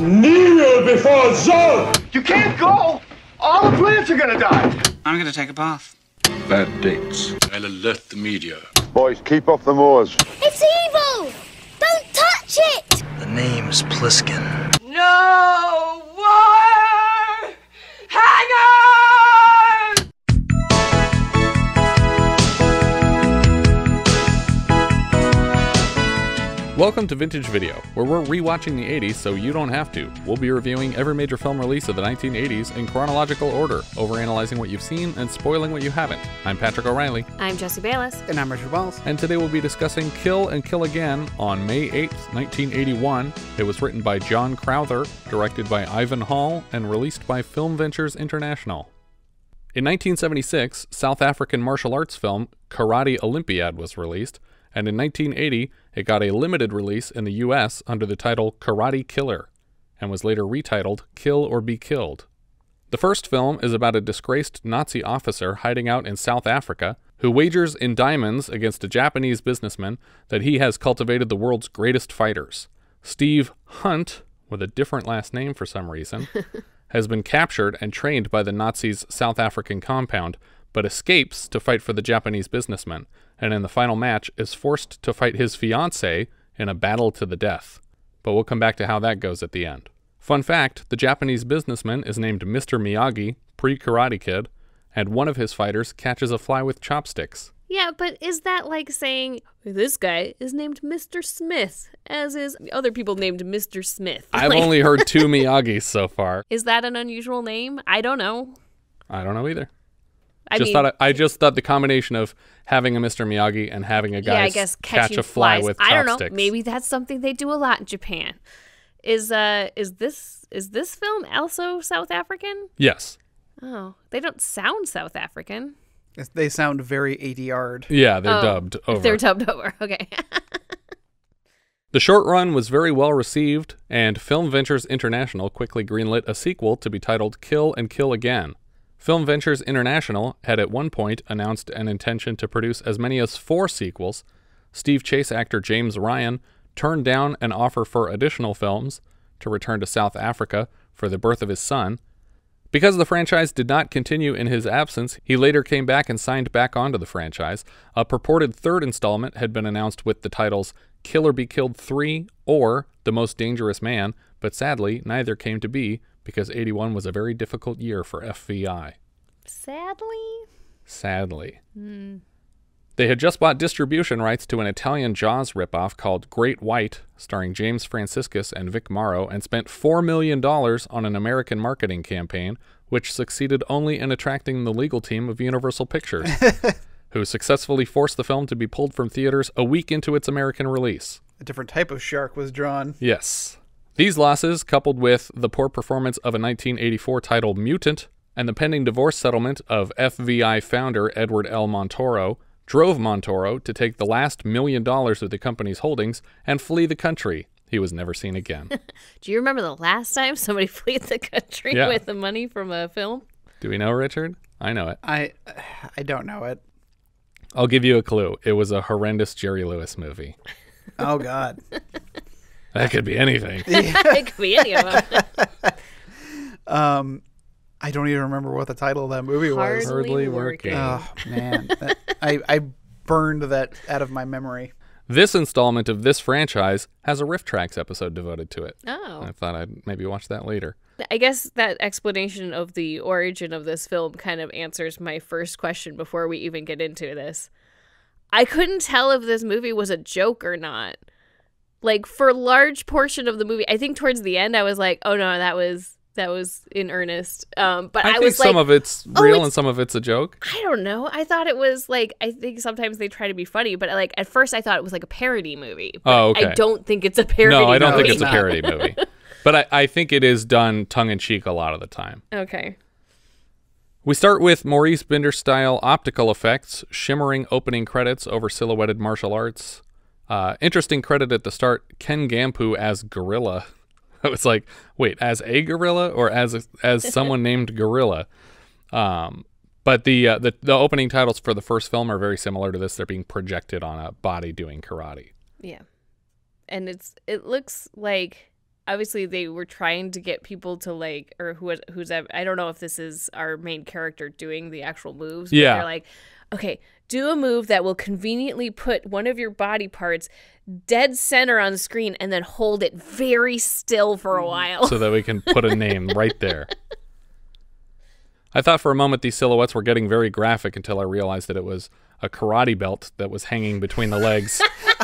Kneel before Zod! You can't go! All the plants are gonna die! I'm gonna take a bath. Bad dates. I'll alert the media. Boys, keep off the moors. It's evil! Don't touch it! The name's Pliskin. No war hangers! Welcome to Vintage Video, where we're rewatching the 80s so you don't have to. We'll be reviewing every major film release of the 1980s in chronological order, overanalyzing what you've seen and spoiling what you haven't. I'm Patrick O'Reilly, I'm Jesse Bayless. And I'm Richard Wells. and today we'll be discussing Kill and Kill Again on May 8th, 1981. It was written by John Crowther, directed by Ivan Hall, and released by Film Ventures International. In 1976, South African martial arts film Karate Olympiad was released, and in 1980, it got a limited release in the US under the title Karate Killer, and was later retitled Kill or Be Killed. The first film is about a disgraced Nazi officer hiding out in South Africa who wagers in diamonds against a Japanese businessman that he has cultivated the world's greatest fighters. Steve Hunt, with a different last name for some reason, has been captured and trained by the Nazis' South African compound, but escapes to fight for the Japanese businessman, and in the final match is forced to fight his fiancée in a battle to the death. But we'll come back to how that goes at the end. Fun fact the Japanese businessman is named Mr. Miyagi, pre Karate Kid, and one of his fighters catches a fly with chopsticks. Yeah, but is that like saying this guy is named Mr. Smith, as is other people named Mr. Smith? I've Like, only heard two Miyagis so far. Is that an unusual name? I don't know. I don't know either. I just mean, thought I just thought the combination of having a Mr. Miyagi and having a guy yeah, I s- guess catch catching a fly flies. with I don't know. Maybe that's something they do a lot in Japan. Is uh is this is this film also South African? Yes. Oh, they don't sound South African. They sound very 80 yard. Yeah, they're Oh, dubbed over. They're dubbed over. Okay. The short run was very well received, and Film Ventures International quickly greenlit a sequel to be titled Kill and Kill Again. Film Ventures International had at one point announced an intention to produce as many as four sequels. Steve Chase actor James Ryan turned down an offer for additional films to return to South Africa for the birth of his son. Because the franchise did not continue in his absence, he later came back and signed back onto the franchise. A purported third installment had been announced with the titles Kill or Be Killed 3 or The Most Dangerous Man, but sadly, neither came to be because 81 was a very difficult year for FVI. Sadly. Sadly. Hmm. They had just bought distribution rights to an Italian Jaws ripoff called Great White, starring James Franciscus and Vic Morrow, and spent $4 million on an American marketing campaign, which succeeded only in attracting the legal team of Universal Pictures, who successfully forced the film to be pulled from theaters a week into its American release. A different type of shark was drawn. Yes. These losses, coupled with the poor performance of a 1984 title Mutant and the pending divorce settlement of FVI founder Edward L. Montoro, drove Montoro to take the last million dollars of the company's holdings and flee the country. He was never seen again. Do you remember the last time somebody fled the country Yeah. with the money from a film? Do we know Richard? I know it. I I don't know it. I'll give you a clue. It was a horrendous Jerry Lewis movie. Oh God. That could be anything. it could be any of them. um, I don't even remember what the title of that movie was. Hardly Hardly working. working. Oh man, That- I I burned that out of my memory. This installment of this franchise has a RiffTrax episode devoted to it. Oh. I thought I'd maybe watch that later. I guess that explanation of the origin of this film kind of answers my first question before we even get into this. I couldn't tell if this movie was a joke or not. Like for a large portion of the movie, I think towards the end I was like, "Oh no, that was that was in earnest." Um, but I, I, think was some like, of it's oh, real it's- and some of it's a joke. I don't know. I thought it was like I think sometimes they try to be funny, but like at first I thought it was like a parody movie. But Oh, okay. I don't think it's a parody. No, I don't movie. think it's a parody movie. But I, I think it is done tongue in cheek a lot of the time. Okay. We start with Maurice Binder style optical effects, shimmering opening credits over silhouetted martial arts. Uh, interesting credit at the start Ken Gampu as Gorilla. I was like, wait, as a gorilla or as as someone named Gorilla? Um, but the, uh, the the opening titles for the first film are very similar to this. They're being projected on a body doing karate. Yeah. And it's it looks like obviously they were trying to get people to like or who who's I don't know if this is our main character doing the actual moves. but Yeah. they're like, okay, do a move that will conveniently put one of your body parts dead center on the screen and then hold it very still for a while. so that we can put a name right there. I thought for a moment these silhouettes were getting very graphic until I realized that it was a karate belt that was hanging between the legs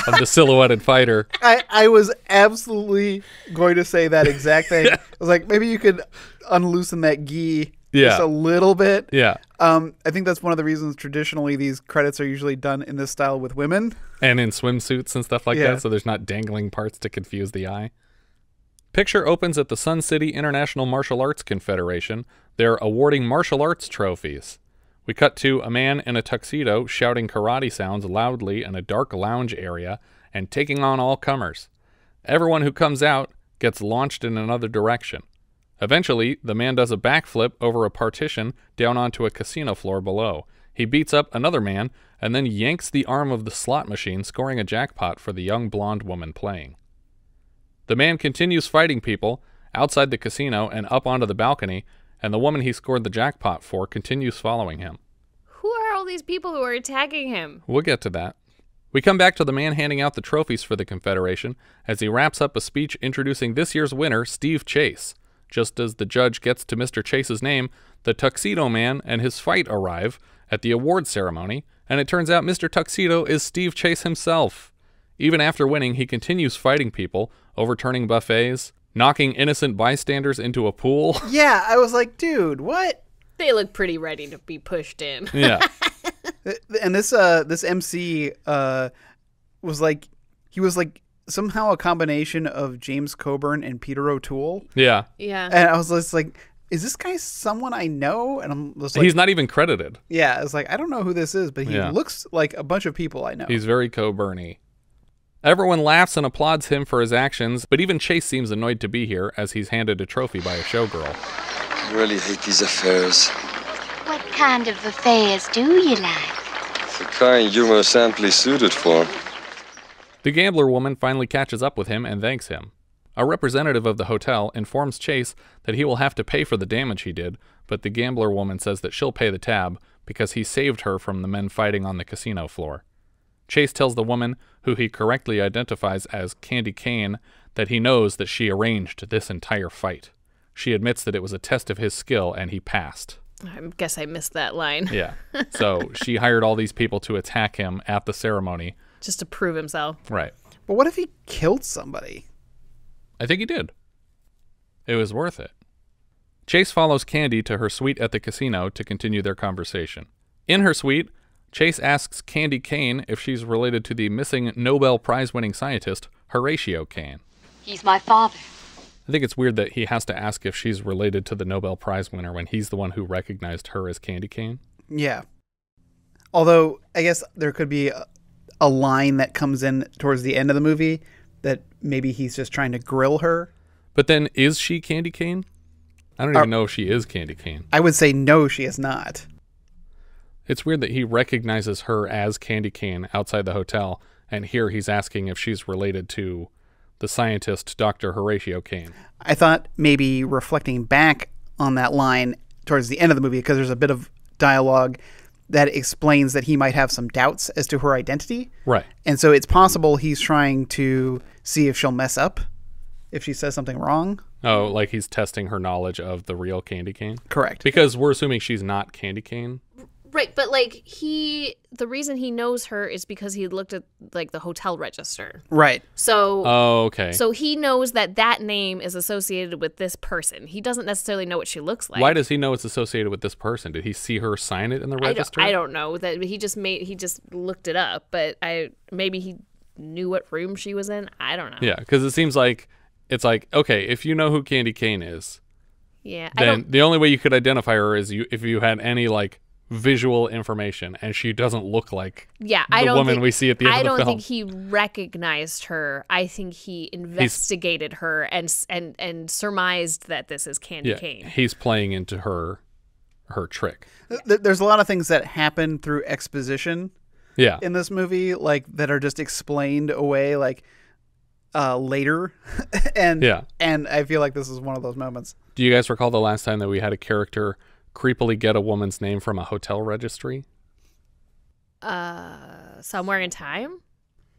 of the silhouetted fighter. I, I was absolutely going to say that exact thing. I was like, maybe you could unloosen that gi Yeah. just a little bit. Yeah. Um, I think that's one of the reasons traditionally these credits are usually done in this style with women. And in swimsuits and stuff like Yeah. that, so there's not dangling parts to confuse the eye. Picture opens at the Sun City International Martial Arts Confederation. They're awarding martial arts trophies. We cut to a man in a tuxedo shouting karate sounds loudly in a dark lounge area and taking on all comers. Everyone who comes out gets launched in another direction. Eventually, the man does a backflip over a partition down onto a casino floor below. He beats up another man and then yanks the arm of the slot machine, scoring a jackpot for the young blonde woman playing. The man continues fighting people outside the casino and up onto the balcony, and the woman he scored the jackpot for continues following him. who are all these people who are attacking him? We'll get to that. We come back to the man handing out the trophies for the Confederation as he wraps up a speech introducing this year's winner, Steve Chase. Just as the judge gets to Mr. Chase's name, the Tuxedo Man and his fight arrive at the award ceremony, and it turns out Mr. Tuxedo is Steve Chase himself. Even after winning, he continues fighting people, overturning buffets, knocking innocent bystanders into a pool. Yeah, I was like, dude, what? They look pretty ready to be pushed in. yeah. And this uh this MC uh was like he was like somehow a combination of James Coburn and Peter O'Toole. Yeah. Yeah. And I was just like, is this guy someone I know? And I'm just like, He's not even credited. yeah, I was like, I don't know who this is, but he Yeah. looks like a bunch of people I know. He's very Coburny. Everyone laughs and applauds him for his actions, but even Chase seems annoyed to be here as he's handed a trophy by a showgirl. I really hate these affairs. What kind of affairs do you like? The kind you were amply suited for. The gambler woman finally catches up with him and thanks him. A representative of the hotel informs Chase that he will have to pay for the damage he did, but the gambler woman says that she'll pay the tab because he saved her from the men fighting on the casino floor. Chase tells the woman, who he correctly identifies as Kandy Kane, that he knows that she arranged this entire fight. She admits that it was a test of his skill and he passed. I guess I missed that line. Yeah. So she hired all these people to attack him at the ceremony. Just to prove himself. Right. but what if he killed somebody? I think he did. It was worth it. Chase follows Kandy to her suite at the casino to continue their conversation. In her suite, Chase asks Kandy Kane if she's related to the missing Nobel Prize winning scientist, Horatio Kane. He's my father. I think it's weird that he has to ask if she's related to the Nobel Prize winner when he's the one who recognized her as Kandy Kane. Yeah. Although I guess there could be a, a line that comes in towards the end of the movie that maybe he's just trying to grill her. But then, is she Kandy Kane? I don't even uh, know if she is Kandy Kane. I would say no, she is not. It's weird that he recognizes her as Kandy Kane outside the hotel, and here he's asking if she's related to the scientist Dr. Horatio Kane. I thought maybe reflecting back on that line towards the end of the movie because there's a bit of dialogue that explains that he might have some doubts as to her identity. Right. And so it's possible he's trying to see if she'll mess up if she says something wrong. Oh, like he's testing her knowledge of the real Kandy Kane? Correct. Because we're assuming she's not Kandy Kane. Right, but like he the reason he knows her is because he looked at like the hotel register. Right. So Oh, okay. so he knows that that name is associated with this person. He doesn't necessarily know what she looks like. Why does he know it's associated with this person? Did he see her sign it in the I don't, register? I don't know that he just made he just looked it up, but I maybe he knew what room she was in. I don't know. Yeah, because it seems like it's like okay, if you know who Kandy Kane is, Yeah, I then the only way you could identify her is you if you had any like visual information, and she doesn't look like Yeah, the I don't. woman think, we see at the end I of the film. I don't think he recognized her. I think he investigated her and and and surmised that this is Kandy yeah, Kane. he's playing into her her trick. There's a lot of things that happen through exposition Yeah, in this movie, like that are just explained away. Like uh, later, and Yeah. and I feel like this is one of those moments. Do you guys recall the last time that we had a character creepily get a woman's name from a hotel registry? Uh, somewhere in time.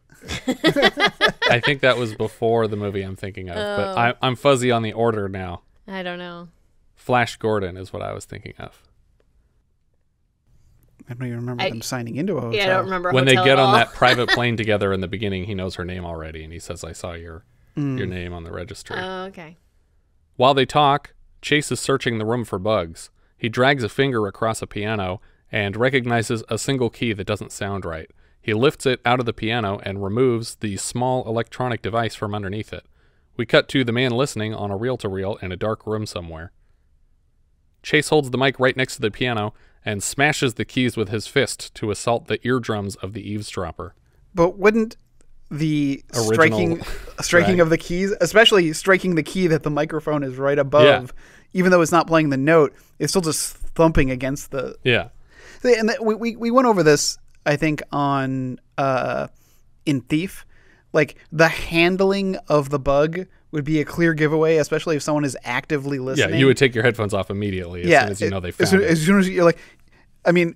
I think that was before the movie I'm thinking of, but I, I'm fuzzy on the order now. I don't know. Flash Gordon is what I was thinking of. I don't even remember I- them signing into a hotel. Yeah, I don't remember when they get on that private plane together in the beginning, he knows her name already, and he says, "I saw your your name on the registry." Oh, okay. While they talk, Chase is searching the room for bugs. He drags a finger across a piano and recognizes a single key that doesn't sound right. He lifts it out of the piano and removes the small electronic device from underneath it. We cut to the man listening on a reel to reel in a dark room somewhere. Chase holds the mic right next to the piano and smashes the keys with his fist to assault the eardrums of the eavesdropper. But wouldn't the Original striking striking of the keys, especially striking the key that the microphone is right above, even though it's not playing the note, it's still just thumping against the. Yeah. And we, we we went over this, I think, on uh, in Thief, like the handling of the bug would be a clear giveaway, especially if someone is actively listening. Yeah, you would take your headphones off immediately as soon as you it- know they as found soon, it. as soon as you're like, I mean,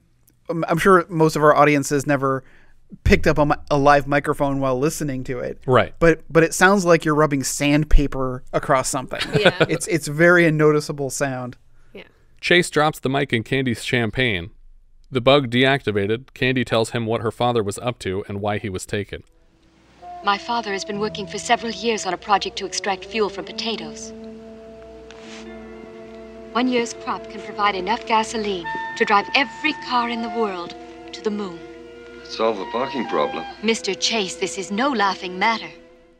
I'm sure most of our audiences never picked up a, a live microphone while listening to it. Right. But but it sounds like you're rubbing sandpaper across something. Yeah. It's it's very a noticeable sound. Yeah. Chase drops the mic in Kandy's champagne. The bug deactivated, Kandy tells him what her father was up to and why he was taken. My father has been working for several years on a project to extract fuel from potatoes. One year's crop can provide enough gasoline to drive every car in the world to the moon. Solve the parking problem. Mr. Chase, this is no laughing matter.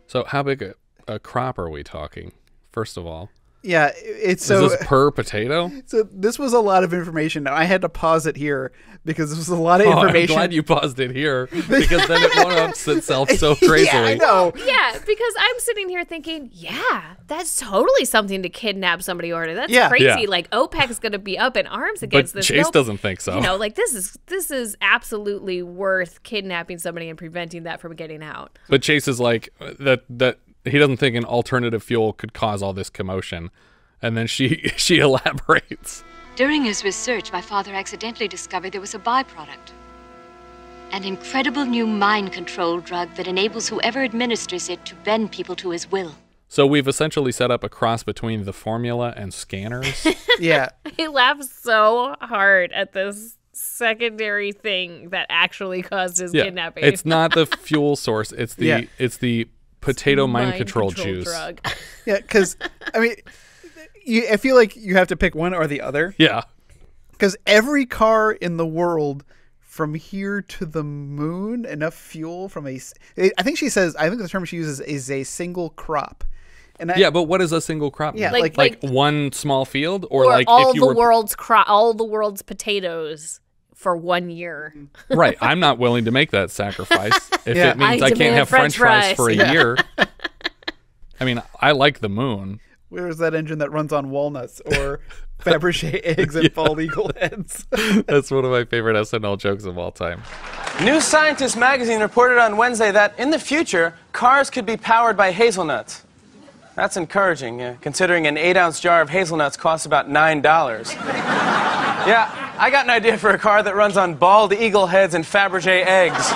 So, how big a, a crop are we talking? First of all, Yeah, it's so. is this per potato? so this was a lot of information. I had to pause it here because this was a lot of Oh, I'm information. glad you paused it here because then it one ups itself so crazily. yeah, I know. Yeah, because I'm sitting here thinking, yeah, that's totally something to kidnap somebody or that's Yeah. crazy. Yeah. Like OPEC's going to be up in arms But against this. Chase Nope. doesn't think so. You know, like this is this is absolutely worth kidnapping somebody and preventing that from getting out. But Chase is like that that he doesn't think an alternative fuel could cause all this commotion. And then she she elaborates. During his research, my father accidentally discovered there was a byproduct. An incredible new mind control drug that enables whoever administers it to bend people to his will. So we've essentially set up a cross between the formula and scanners. Yeah, He laughs so hard at this secondary thing that actually caused his yeah. kidnapping. It's not the fuel source, it's the Yeah. it's the potato mind, control, control juice. drug. yeah. Because I mean, you, I feel like you have to pick one or the other. Yeah. because every car in the world from here to the moon enough fuel from a. I think she says i think the term she uses is a single crop and I, Yeah, but what is a single crop? Yeah, like- like, like- one small field, or, or like all if you the were world's cro- all the world's potatoes for one year. right. I'm not willing to make that sacrifice if Yeah. it means I I, can't have French, French fries, for a fries. year. I mean, I like the moon. where's that engine that runs on walnuts or fabergé eggs and bald eagle heads That's one of my favorite SNL jokes of all time. New Scientist magazine reported on Wednesday that in the future, cars could be powered by hazelnuts. That's encouraging, uh, considering an eight ounce jar of hazelnuts costs about $9. yeah, I got an idea for a car that runs on bald eagle heads and Fabergé eggs.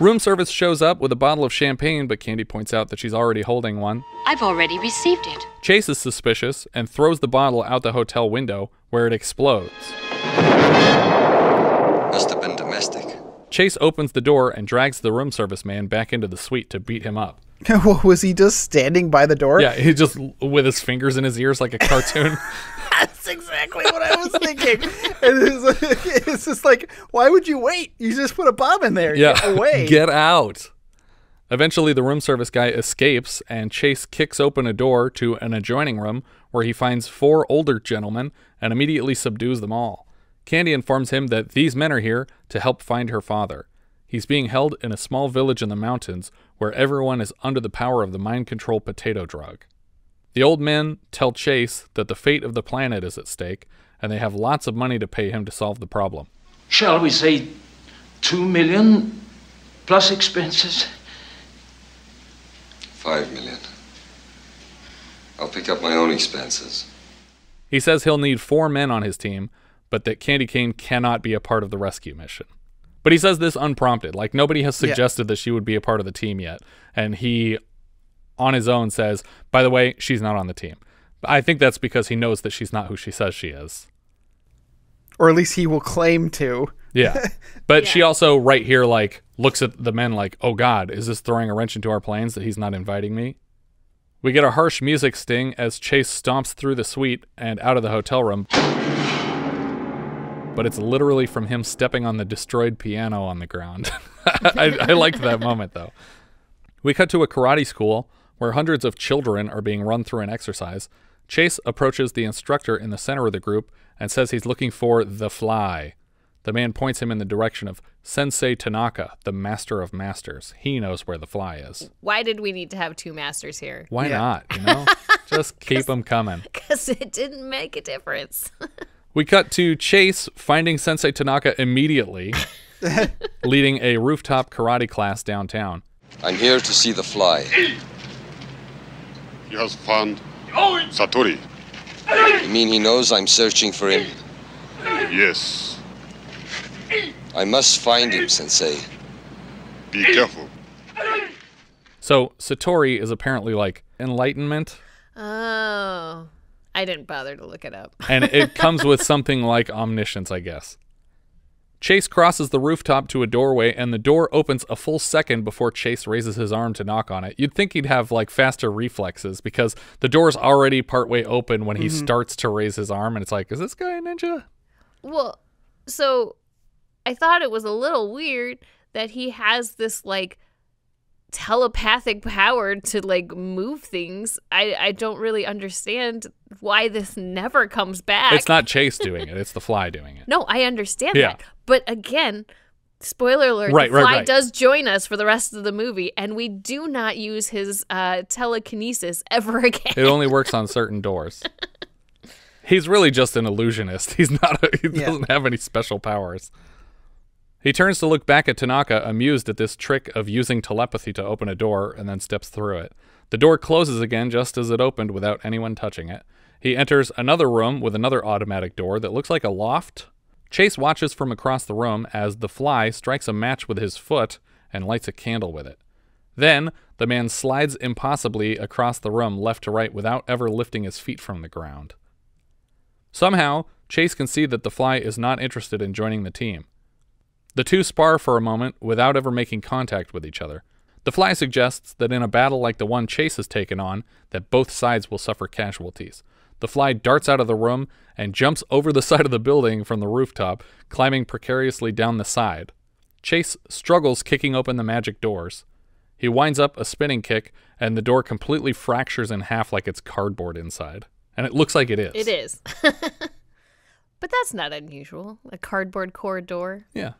Room service shows up with a bottle of champagne, but Kandy points out that she's already holding one. I've already received it. Chase is suspicious and throws the bottle out the hotel window, where it explodes. Must have been domestic. Chase opens the door and drags the room service man back into the suite to beat him up. What, was he just standing by the door Yeah, he just with his fingers in his ears like a cartoon. that's exactly what i was thinking it's, it's just like why would you wait you just put a bomb in there yeah, Get away get out. Eventually, the room service guy escapes, and Chase kicks open a door to an adjoining room where he finds four older gentlemen and immediately subdues them all. Kandy informs him that these men are here to help find her father. He's being held in a small village in the mountains where everyone is under the power of the mind control potato drug. The old men tell Chase that the fate of the planet is at stake, and they have lots of money to pay him to solve the problem. shall we say, two million plus expenses? Five million. I'll pick up my own expenses. He says he'll need four men on his team, but that Kandy Kane cannot be a part of the rescue mission. But he says this unprompted. Like nobody has Yeah. suggested that she would be a part of the team yet. And he, on his own, says, by the way, she's not on the team. I think that's because he knows that she's not who she says she is. Or at least he will claim to. Yeah. But she also, right here, like, looks at the men like, oh God, is this throwing a wrench into our plans that he's not inviting me? We get a harsh music sting as Chase stomps through the suite and out of the hotel room. But it's literally from him stepping on the destroyed piano on the ground. I, I liked that moment, though. We cut to a karate school where hundreds of children are being run through an exercise. Chase approaches the instructor in the center of the group and says he's looking for the fly. The man points him in the direction of Sensei Tanaka, the master of masters. He knows where the fly is. Why did we need to have two masters here? Why Yeah. not? You know, just keep them coming. Because it didn't make a difference. We cut to Chase finding Sensei Tanaka immediately, leading a rooftop karate class downtown. I'm here to see the fly. He has found Satori. You mean he knows I'm searching for him? Yes. I must find him, Sensei. Be careful. So Satori is apparently like enlightenment, oh. I didn't bother to look it up. and it comes with something like omniscience, I guess. Chase crosses the rooftop to a doorway, and the door opens a full second before Chase raises his arm to knock on it. You'd think he'd have like faster reflexes because the door's already partway open when he mm-hmm. starts to raise his arm, and it's like, is this guy a ninja? Well, so I thought it was a little weird that he has this like telepathic power to like move things. I I don't really understand why this never comes back. It's not Chase doing it; it's the fly doing it. No, I understand Yeah. that. But again, spoiler alert, Right, the right, fly right. does join us for the rest of the movie, and we do not use his uh, telekinesis ever again. It only works on certain doors. He's really just an illusionist. He's not. A, he Yeah. doesn't have any special powers. He turns to look back at Tanaka, amused at this trick of using telepathy to open a door, and then steps through it. The door closes again just as it opened without anyone touching it. He enters another room with another automatic door that looks like a loft. Chase watches from across the room as the fly strikes a match with his foot and lights a candle with it. Then, the man slides impossibly across the room left to right without ever lifting his feet from the ground. Somehow, Chase can see that the fly is not interested in joining the team. The two spar for a moment without ever making contact with each other. The fly suggests that in a battle like the one Chase has taken on, that both sides will suffer casualties. The fly darts out of the room and jumps over the side of the building from the rooftop, climbing precariously down the side. Chase struggles kicking open the magic doors. He winds up a spinning kick, and the door completely fractures in half like it's cardboard inside. And it looks like it is. It is. but that's not unusual. A cardboard core door. Yeah.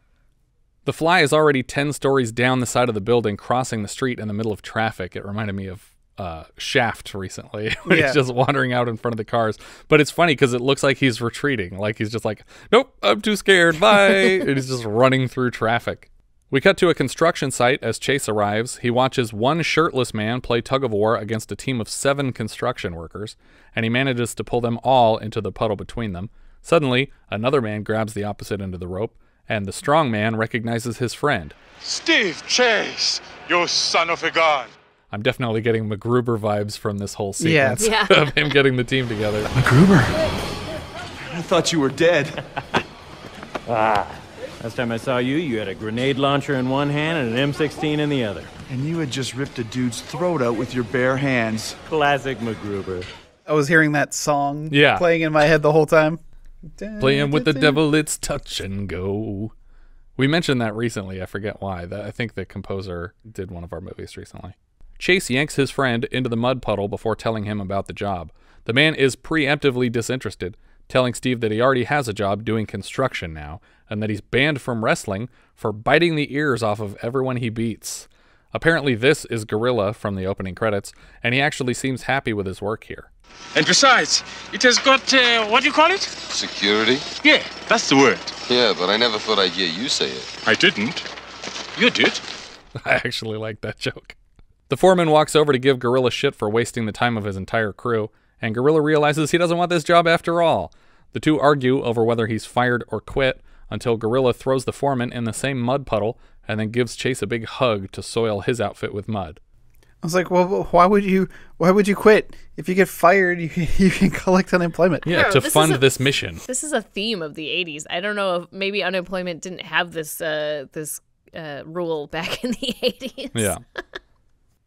The fly is already 10 stories down the side of the building, crossing the street in the middle of traffic. It reminded me of uh, Shaft recently, when Yeah. he's just wandering out in front of the cars. But it's funny because it looks like he's retreating. Like he's just like, nope, I'm too scared. Bye. and he's just running through traffic. We cut to a construction site as Chase arrives. He watches one shirtless man play tug of war against a team of seven construction workers, and he manages to pull them all into the puddle between them. Suddenly, another man grabs the opposite end of the rope, and the strong man recognizes his friend. Steve Chase, you son of a gun. I'm definitely getting MacGruber vibes from this whole Yeah. sequence Yeah. of him getting the team together. MacGruber, I thought you were dead. ah, Last time I saw you, you had a grenade launcher in one hand and an M16 in the other. And you had just ripped a dude's throat out with your bare hands. Classic MacGruber. I was hearing that song Yeah. playing in my head the whole time. Playing with the devil, it's touch and go. We mentioned that recently. I forget why. That I think the composer did one of our movies recently. Chase yanks his friend into the mud puddle before telling him about the job. The man is preemptively disinterested, telling Steve that he already has a job doing construction now, and that he's banned from wrestling for biting the ears off of everyone he beats. Apparently, this is Gorilla from the opening credits, and he actually seems happy with his work here. And besides, it has got, uh, what do you call it? Security? Yeah, that's the word. Yeah, but I never thought I'd hear you say it. I didn't. You did. I actually like that joke. The foreman walks over to give Gorilla shit for wasting the time of his entire crew, and Gorilla realizes he doesn't want this job after all. The two argue over whether he's fired or quit until Gorilla throws the foreman in the same mud puddle and then gives Chase a big hug to soil his outfit with mud. I was like, well, why would you? Why would you quit? If you get fired, you can, you can collect unemployment. Yeah, Bro, to this fund a- this mission. This is a theme of the '80s. I don't know if maybe unemployment didn't have this uh, this uh, rule back in the '80s. Yeah.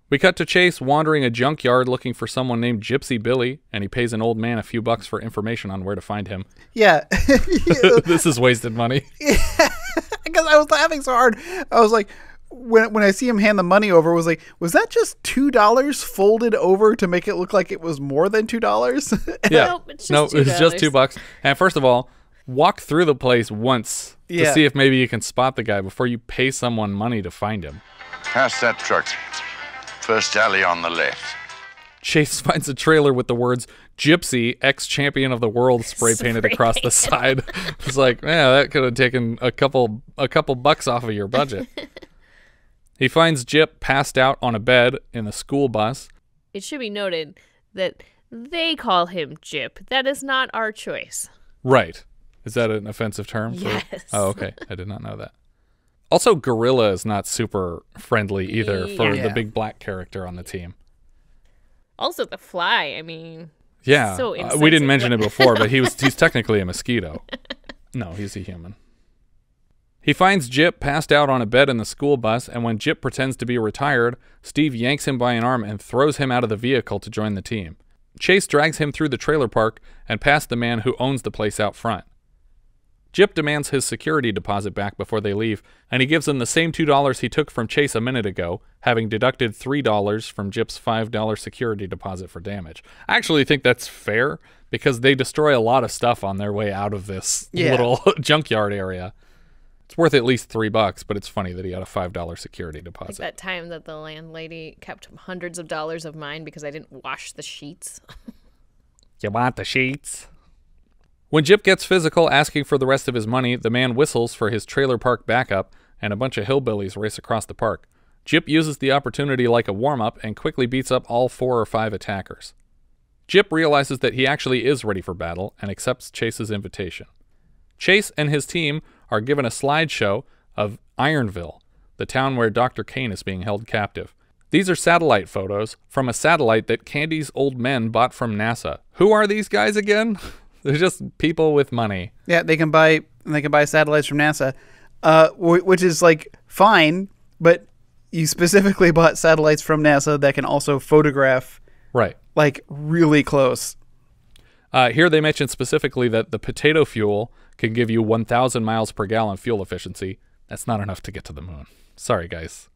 We cut to Chase wandering a junkyard looking for someone named Gypsy Billy, and he pays an old man a few bucks for information on where to find him. Yeah, this is wasted money. because I was laughing so hard. I was like, when when I see him hand the money over, I was like, was that just two dollars folded over to make it look like it was more than two dollars? Yeah. Nope, it's no, just it's just two bucks. And first of all, walk through the place once to see if maybe you can spot the guy before you pay someone money to find him. Past that truck. First alley on the left. Chase finds a trailer with the words Gypsy, ex champion of the world, spray painted across the side. it's like, yeah, that could have taken a couple a couple bucks off of your budget. He finds Jip passed out on a bed in a school bus. It should be noted that they call him Jip. That is not our choice. Right. Is that an offensive term? For... Yes. Oh, okay. I did not know that. Also, Gorilla is not super friendly either for Yeah. the big black character on the team. Also, the fly. I mean, Yeah. So uh, we didn't mention it before, but he was he's technically a mosquito. No, he's a human. He finds Jip passed out on a bed in the school bus, and when Jip pretends to be retired, Steve yanks him by an arm and throws him out of the vehicle to join the team. Chase drags him through the trailer park and past the man who owns the place out front. Jip demands his security deposit back before they leave, and he gives him the same $2 he took from Chase a minute ago, having deducted $3 from Jip's $5 security deposit for damage. I actually think that's fair because they destroy a lot of stuff on their way out of this Yeah. little junkyard area. It's worth at least three bucks, but it's funny that he had a $5 security like deposit. that time that the landlady kept hundreds of dollars of mine because I didn't wash the sheets. You want the sheets? When Jip gets physical asking for the rest of his money, the man whistles for his trailer park backup, and a bunch of hillbillies race across the park. Jip uses the opportunity like a warm up and quickly beats up all four or five attackers. Jip realizes that he actually is ready for battle and accepts Chase's invitation. Chase and his team are given a slideshow of Ironville, the town where Dr. Kane is being held captive. These are satellite photos from a satellite that Kandy's old men bought from NASA. Who are these guys again? They're just people with money. Yeah, they can buy they can buy satellites from NASA, uh, wh- which is like fine, but you specifically bought satellites from NASA that can also photograph Right. like really close. Uh, here they mention specifically that the potato fuel can give you 1,000 miles per gallon fuel efficiency. That's not enough to get to the moon. Sorry, guys.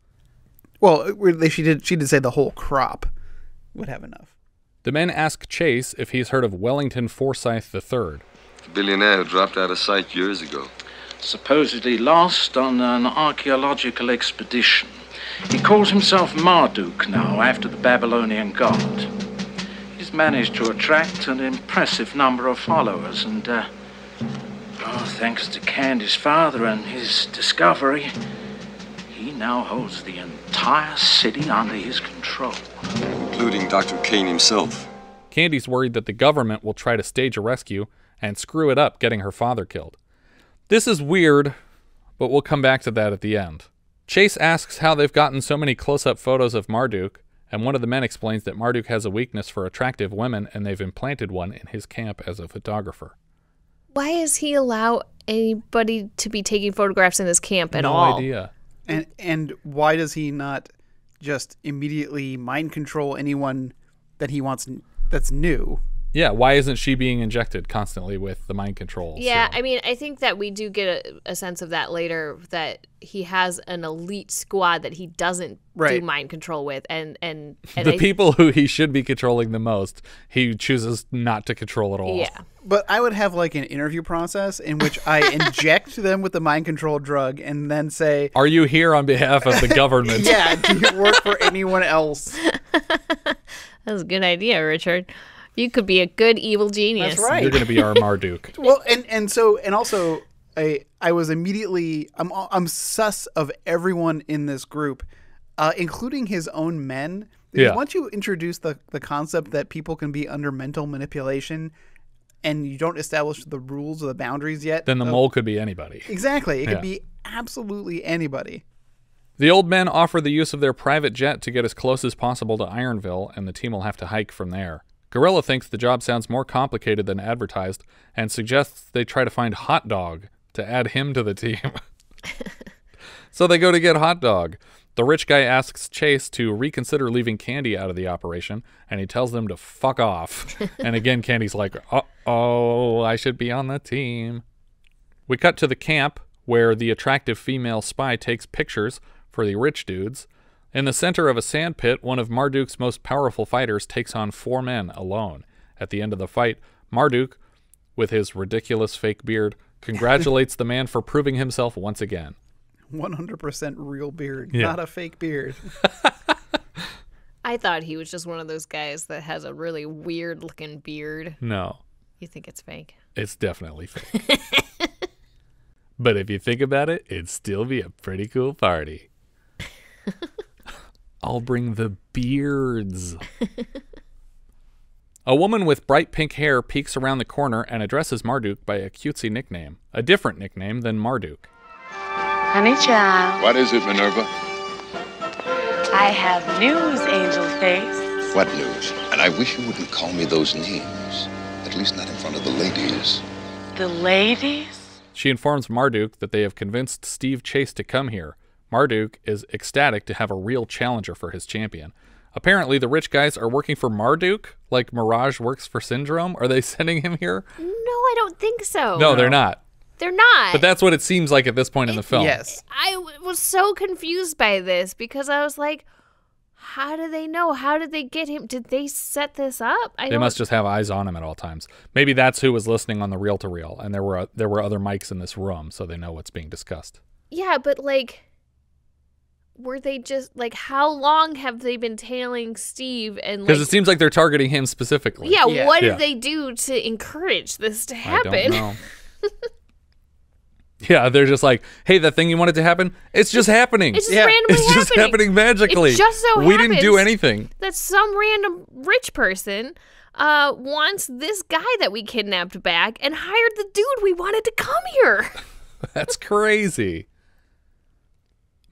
Well, she did she did say the whole crop would have enough. The men ask Chase if he's heard of Wellington Forsyth III. The billionaire who dropped out of sight years ago. Supposedly lost on an archaeological expedition. He calls himself Marduk now, after the Babylonian god. He's managed to attract an impressive number of followers, and, uh, oh, thanks to Kandy's father and his discovery, he now holds the entire city under his control. Including Dr. Kane himself. Kandy's worried that the government will try to stage a rescue and screw it up getting her father killed. This is weird, but we'll come back to that at the end. Chase asks how they've gotten so many close up photos of Marduk, and one of the men explains that Marduk has a weakness for attractive women and they've implanted one in his camp as a photographer. Why does he allow anybody to be taking photographs in this camp at no all? idea. And and why does he not just immediately mind control anyone that he wants that's new? Yeah, why isn't she being injected constantly with the mind control? Yeah, serum? I mean, I think that we do get a, a sense of that later that he has an elite squad that he doesn't Right. do mind control with, and and, and the I- people who he should be controlling the most, he chooses not to control at all. Yeah. But I would have like an interview process in which I inject them with the mind control drug and then say, Are you here on behalf of the government? "Yeah, do you work for anyone else?" That's a good idea, Richard. You could be a good evil genius. That's right. You're going to be our Marduk. well, and and so and also I I was immediately I'm I'm sus of everyone in this group uh, including his own men. Yeah. Once you introduce the the concept that people can be under mental manipulation, and you don't establish the rules or the boundaries yet, Then the of- mole could be anybody. exactly it Yeah. could be absolutely anybody. The old men offer the use of their private jet to get as close as possible to Ironville, and the team will have to hike from there. Gorilla thinks the job sounds more complicated than advertised and suggests they try to find Hot Dog to add him to the team. so they go to get Hot Dog. The rich guy asks Chase to reconsider leaving Kandy out of the operation, and he tells them to fuck off. and again, Kandy's like, uh oh, I should be on the team. We cut to the camp where the attractive female spy takes pictures for the rich dudes. In the center of a sand pit, one of Marduk's most powerful fighters takes on four men alone. At the end of the fight, Marduk, with his ridiculous fake beard, congratulates the man for proving himself once again. 100% real beard, Yeah. not a fake beard. I thought he was just one of those guys that has a really weird looking beard. No, You think it's fake? it's definitely fake. but if you think about it, it'd still be a pretty cool party. I'll bring the beards. A woman with bright pink hair peeks around the corner and addresses Marduk by a cutesy nickname, a different nickname than Marduk. Honey child, What is it, Minerva? I have news, Angel Face. What news? And I wish you wouldn't call me those names. At least not in front of the ladies. The ladies? She informs Marduk that they have convinced Steve Chase to come here. Marduk is ecstatic to have a real challenger for his champion. Apparently, the rich guys are working for Marduk, like Mirage works for Syndrome. Are they sending him here? No, I don't think so. No, they're not. They're not. But that's what it seems like at this point in the film. Yes. I was so confused by this because I was like, how do they know? How did they get him? Did they set this up? I They don't- must just have eyes on him at all times. Maybe that's who was listening on the reel to reel, and there were uh, there were other mics in this room, so they know what's being discussed. Yeah, but like, were they just like, how long have they been tailing Steve? And Because like, it seems like they're targeting him specifically. yeah, what did Yeah. they do to encourage this to I happen? don't know. yeah, they're just like, hey, that thing you wanted to happen, it's just happening. It's just randomly It's just happening magically. It just so we didn't do anything. That some random rich person uh, wants this guy that we kidnapped back and hired the dude we wanted to come here. That's crazy.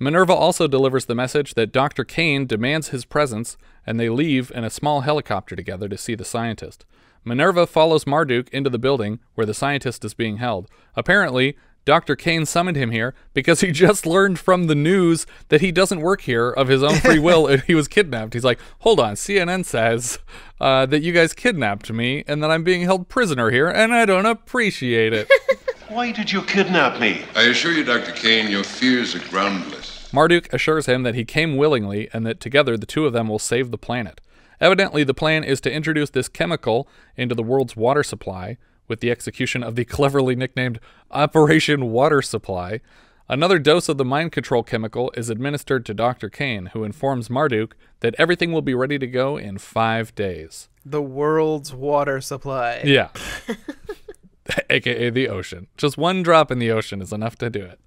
Minerva also delivers the message that Dr. Kane demands his presence, and they leave in a small helicopter together to see the scientist. Minerva follows Marduk into the building where the scientist is being held. Apparently, Dr. Kane summoned him here because he just learned from the news that he doesn't work here of his own free will and he was kidnapped. He's like, hold on, CNN says uh, that you guys kidnapped me and that I'm being held prisoner here, and I don't appreciate it. Why did you kidnap me? I assure you, Dr. Kane, your fears are groundless. Marduk assures him that he came willingly and that together the two of them will save the planet. Evidently, the plan is to introduce this chemical into the world's water supply with the execution of the cleverly nicknamed Operation Water Supply. Another dose of the mind control chemical is administered to Dr. Kane, who informs Marduk that everything will be ready to go in five days. The world's water supply. Yeah. AKA the ocean. Just one drop in the ocean is enough to do it.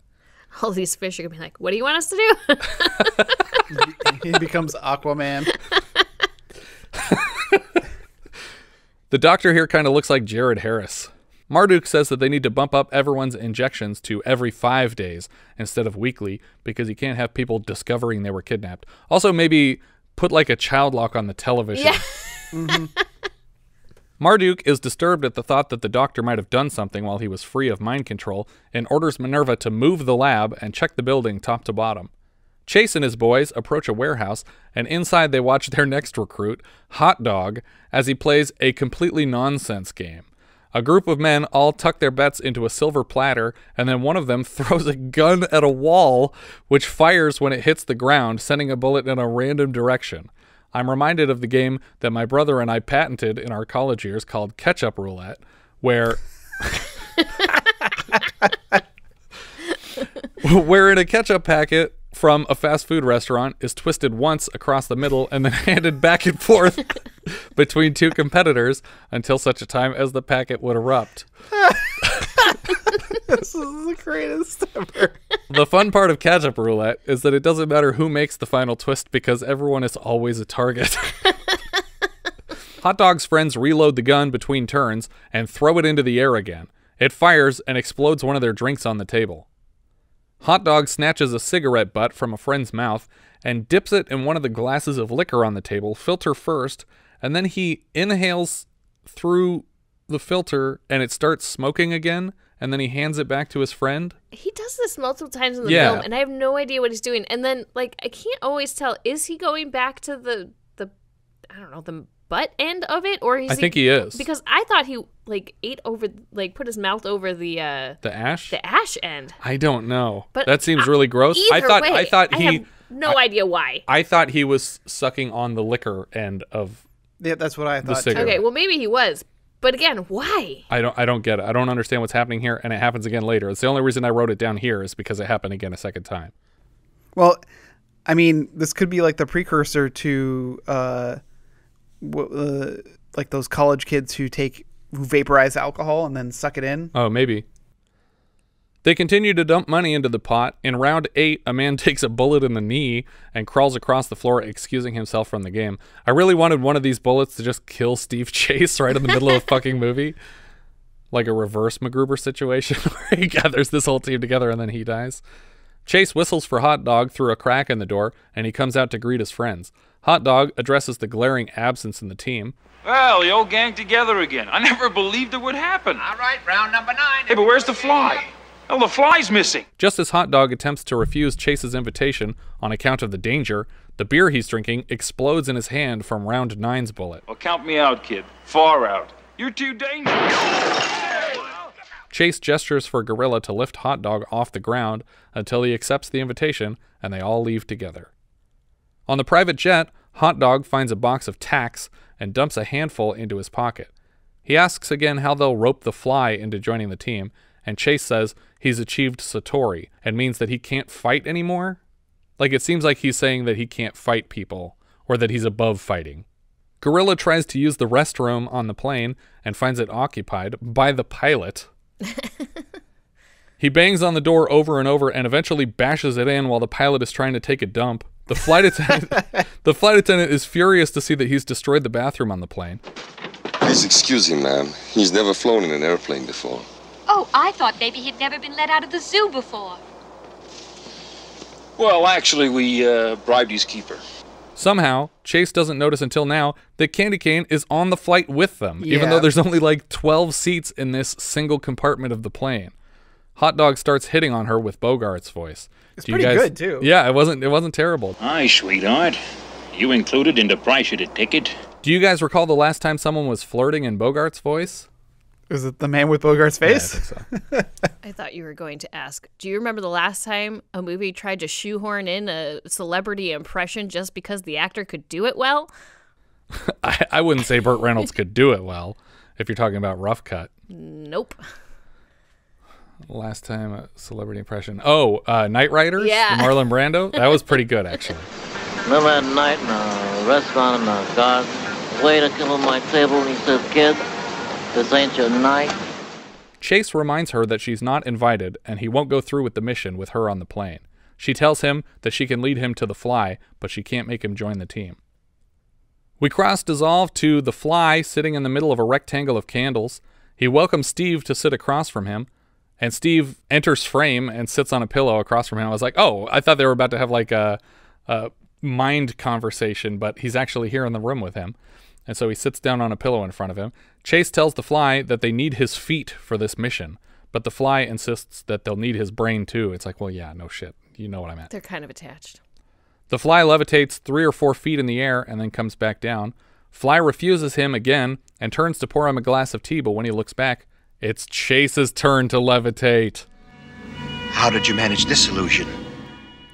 All these fish are gonna be like, "What do you want us to do?" he becomes Aquaman. The doctor here kind of looks like Jared Harris. Marduk says that they need to bump up everyone's injections to every five days instead of weekly because you can't have people discovering they were kidnapped. Also, maybe put like a child lock on the television. Yeah. Mm-hmm. Marduk is disturbed at the thought that the doctor might have done something while he was free of mind control and orders Minerva to move the lab and check the building top to bottom. Chase and his boys approach a warehouse, and inside they watch their next recruit, Hot Dog, as he plays a completely nonsense game. A group of men all tuck their bets into a silver platter, and then one of them throws a gun at a wall, which fires when it hits the ground, sending a bullet in a random direction. I'm reminded of the game that my brother and I patented in our college years called Ketchup Roulette, where where in a ketchup packet from a fast food restaurant is twisted once across the middle and then handed back and forth between two competitors until such a time as the packet would erupt. this is the greatest ever. the fun part of ketchup roulette is that it doesn't matter who makes the final twist because everyone is always a target. Hot Dog's friends reload the gun between turns and throw it into the air again. It fires and explodes one of their drinks on the table. Hot Dog snatches a cigarette butt from a friend's mouth and dips it in one of the glasses of liquor on the table, filter first, and then he inhales through the filter and it starts smoking again, and then he hands it back to his friend. He does this multiple times in the Yeah. film, and I have no idea what he's doing. And then, like, I can't always tell: is he going back to the the, I don't know, the butt end of it, or is I think he is. Because I thought he like ate over, like, put his mouth over the uh The ash? the ash end. I don't know. But that seems really gross. I thought way, I thought he have no idea why. I thought he was sucking on the liquor end of Yeah, that's what I The thought. cigarette. Okay, well maybe he was, but again, why? I don't I don't get it. I don't understand what's happening here and it happens again later. It's the only reason I wrote it down here is because it happened again a second time. Well, I mean, this could be like the precursor to uh, w- uh, like those college kids who take who vaporize alcohol and then suck it in. Oh, maybe. They continue to dump money into the pot. In round eight, a man takes a bullet in the knee and crawls across the floor, excusing himself from the game. I really wanted one of these bullets to just kill Steve Chase right in the middle of the fucking movie. Like a reverse MacGruber situation where he gathers this whole team together and then he dies. Chase whistles for Hot Dog through a crack in the door and he comes out to greet his friends. Hot Dog addresses the glaring absence in the team. Well, the old gang together again. I never believed it would happen. All right, round number nine. Hey, but where's the fly? Oh, the fly's missing. Just as Hot Dog attempts to refuse Chase's invitation on account of the danger, the beer he's drinking explodes in his hand from round nine's bullet. Well, count me out, kid. Far out. You're too dangerous. Chase gestures for Gorilla to lift Hot Dog off the ground until he accepts the invitation and they all leave together. On the private jet, Hot Dog finds a box of tacks and dumps a handful into his pocket. He asks again how they'll rope the fly into joining the team, and Chase says he's achieved Satori and means that he can't fight anymore. Like it seems like he's saying that he can't fight people or that he's above fighting. Gorilla tries to use the restroom on the plane and finds it occupied by the pilot. he bangs on the door over and over and eventually bashes it in while the pilot is trying to take a dump. The flight attendant the flight attendant is furious to see that he's destroyed the bathroom on the plane. Please excuse him, ma'am. He's never flown in an airplane before. Oh, I thought maybe he'd never been let out of the zoo before. Well, actually, we uh, bribed his keeper. Somehow, Chase doesn't notice until now that Kandy Kane is on the flight with them, even though there's only like 12 seats in this single compartment of the plane. Hot Dog starts hitting on her with Bogart's voice. It's Do you pretty guys- good, too. Yeah, it wasn't it wasn't terrible. Hi, sweetheart. You included in the price of the ticket. Do you guys recall the last time someone was flirting in Bogart's voice? Is it the man with Bogart's face? I thought you were going to ask. Do you remember the last time a movie tried to shoehorn in a celebrity impression just because the actor could do it well? I, I wouldn't say Burt Reynolds could do it well if you're talking about rough cut. Nope. Last time a celebrity impression. Oh, uh, Night Riders? Yeah. The Marlon Brando? That was pretty good actually. Remember that night in a restaurant in the garden? Waiter came on my table and he said, Kid, this ain't your night. Chase reminds her that she's not invited and he won't go through with the mission with her on the plane. She tells him that she can lead him to the fly, but she can't make him join the team. We cross dissolve to the fly sitting in the middle of a rectangle of candles. He welcomes Steve to sit across from him, and Steve enters frame and sits on a pillow across from him. I was like, oh, I thought they were about to have like a, a mind conversation, but he's actually here in the room with him. And so he sits down on a pillow in front of him. Chase tells the fly that they need his feet for this mission, but the fly insists that they'll need his brain too. It's like, well, yeah, no shit. You know what I meant. They're kind of attached. The fly levitates three or four feet in the air and then comes back down. Fly refuses him again and turns to pour him a glass of tea, but when he looks back, it's Chase's turn to levitate. How did you manage this illusion?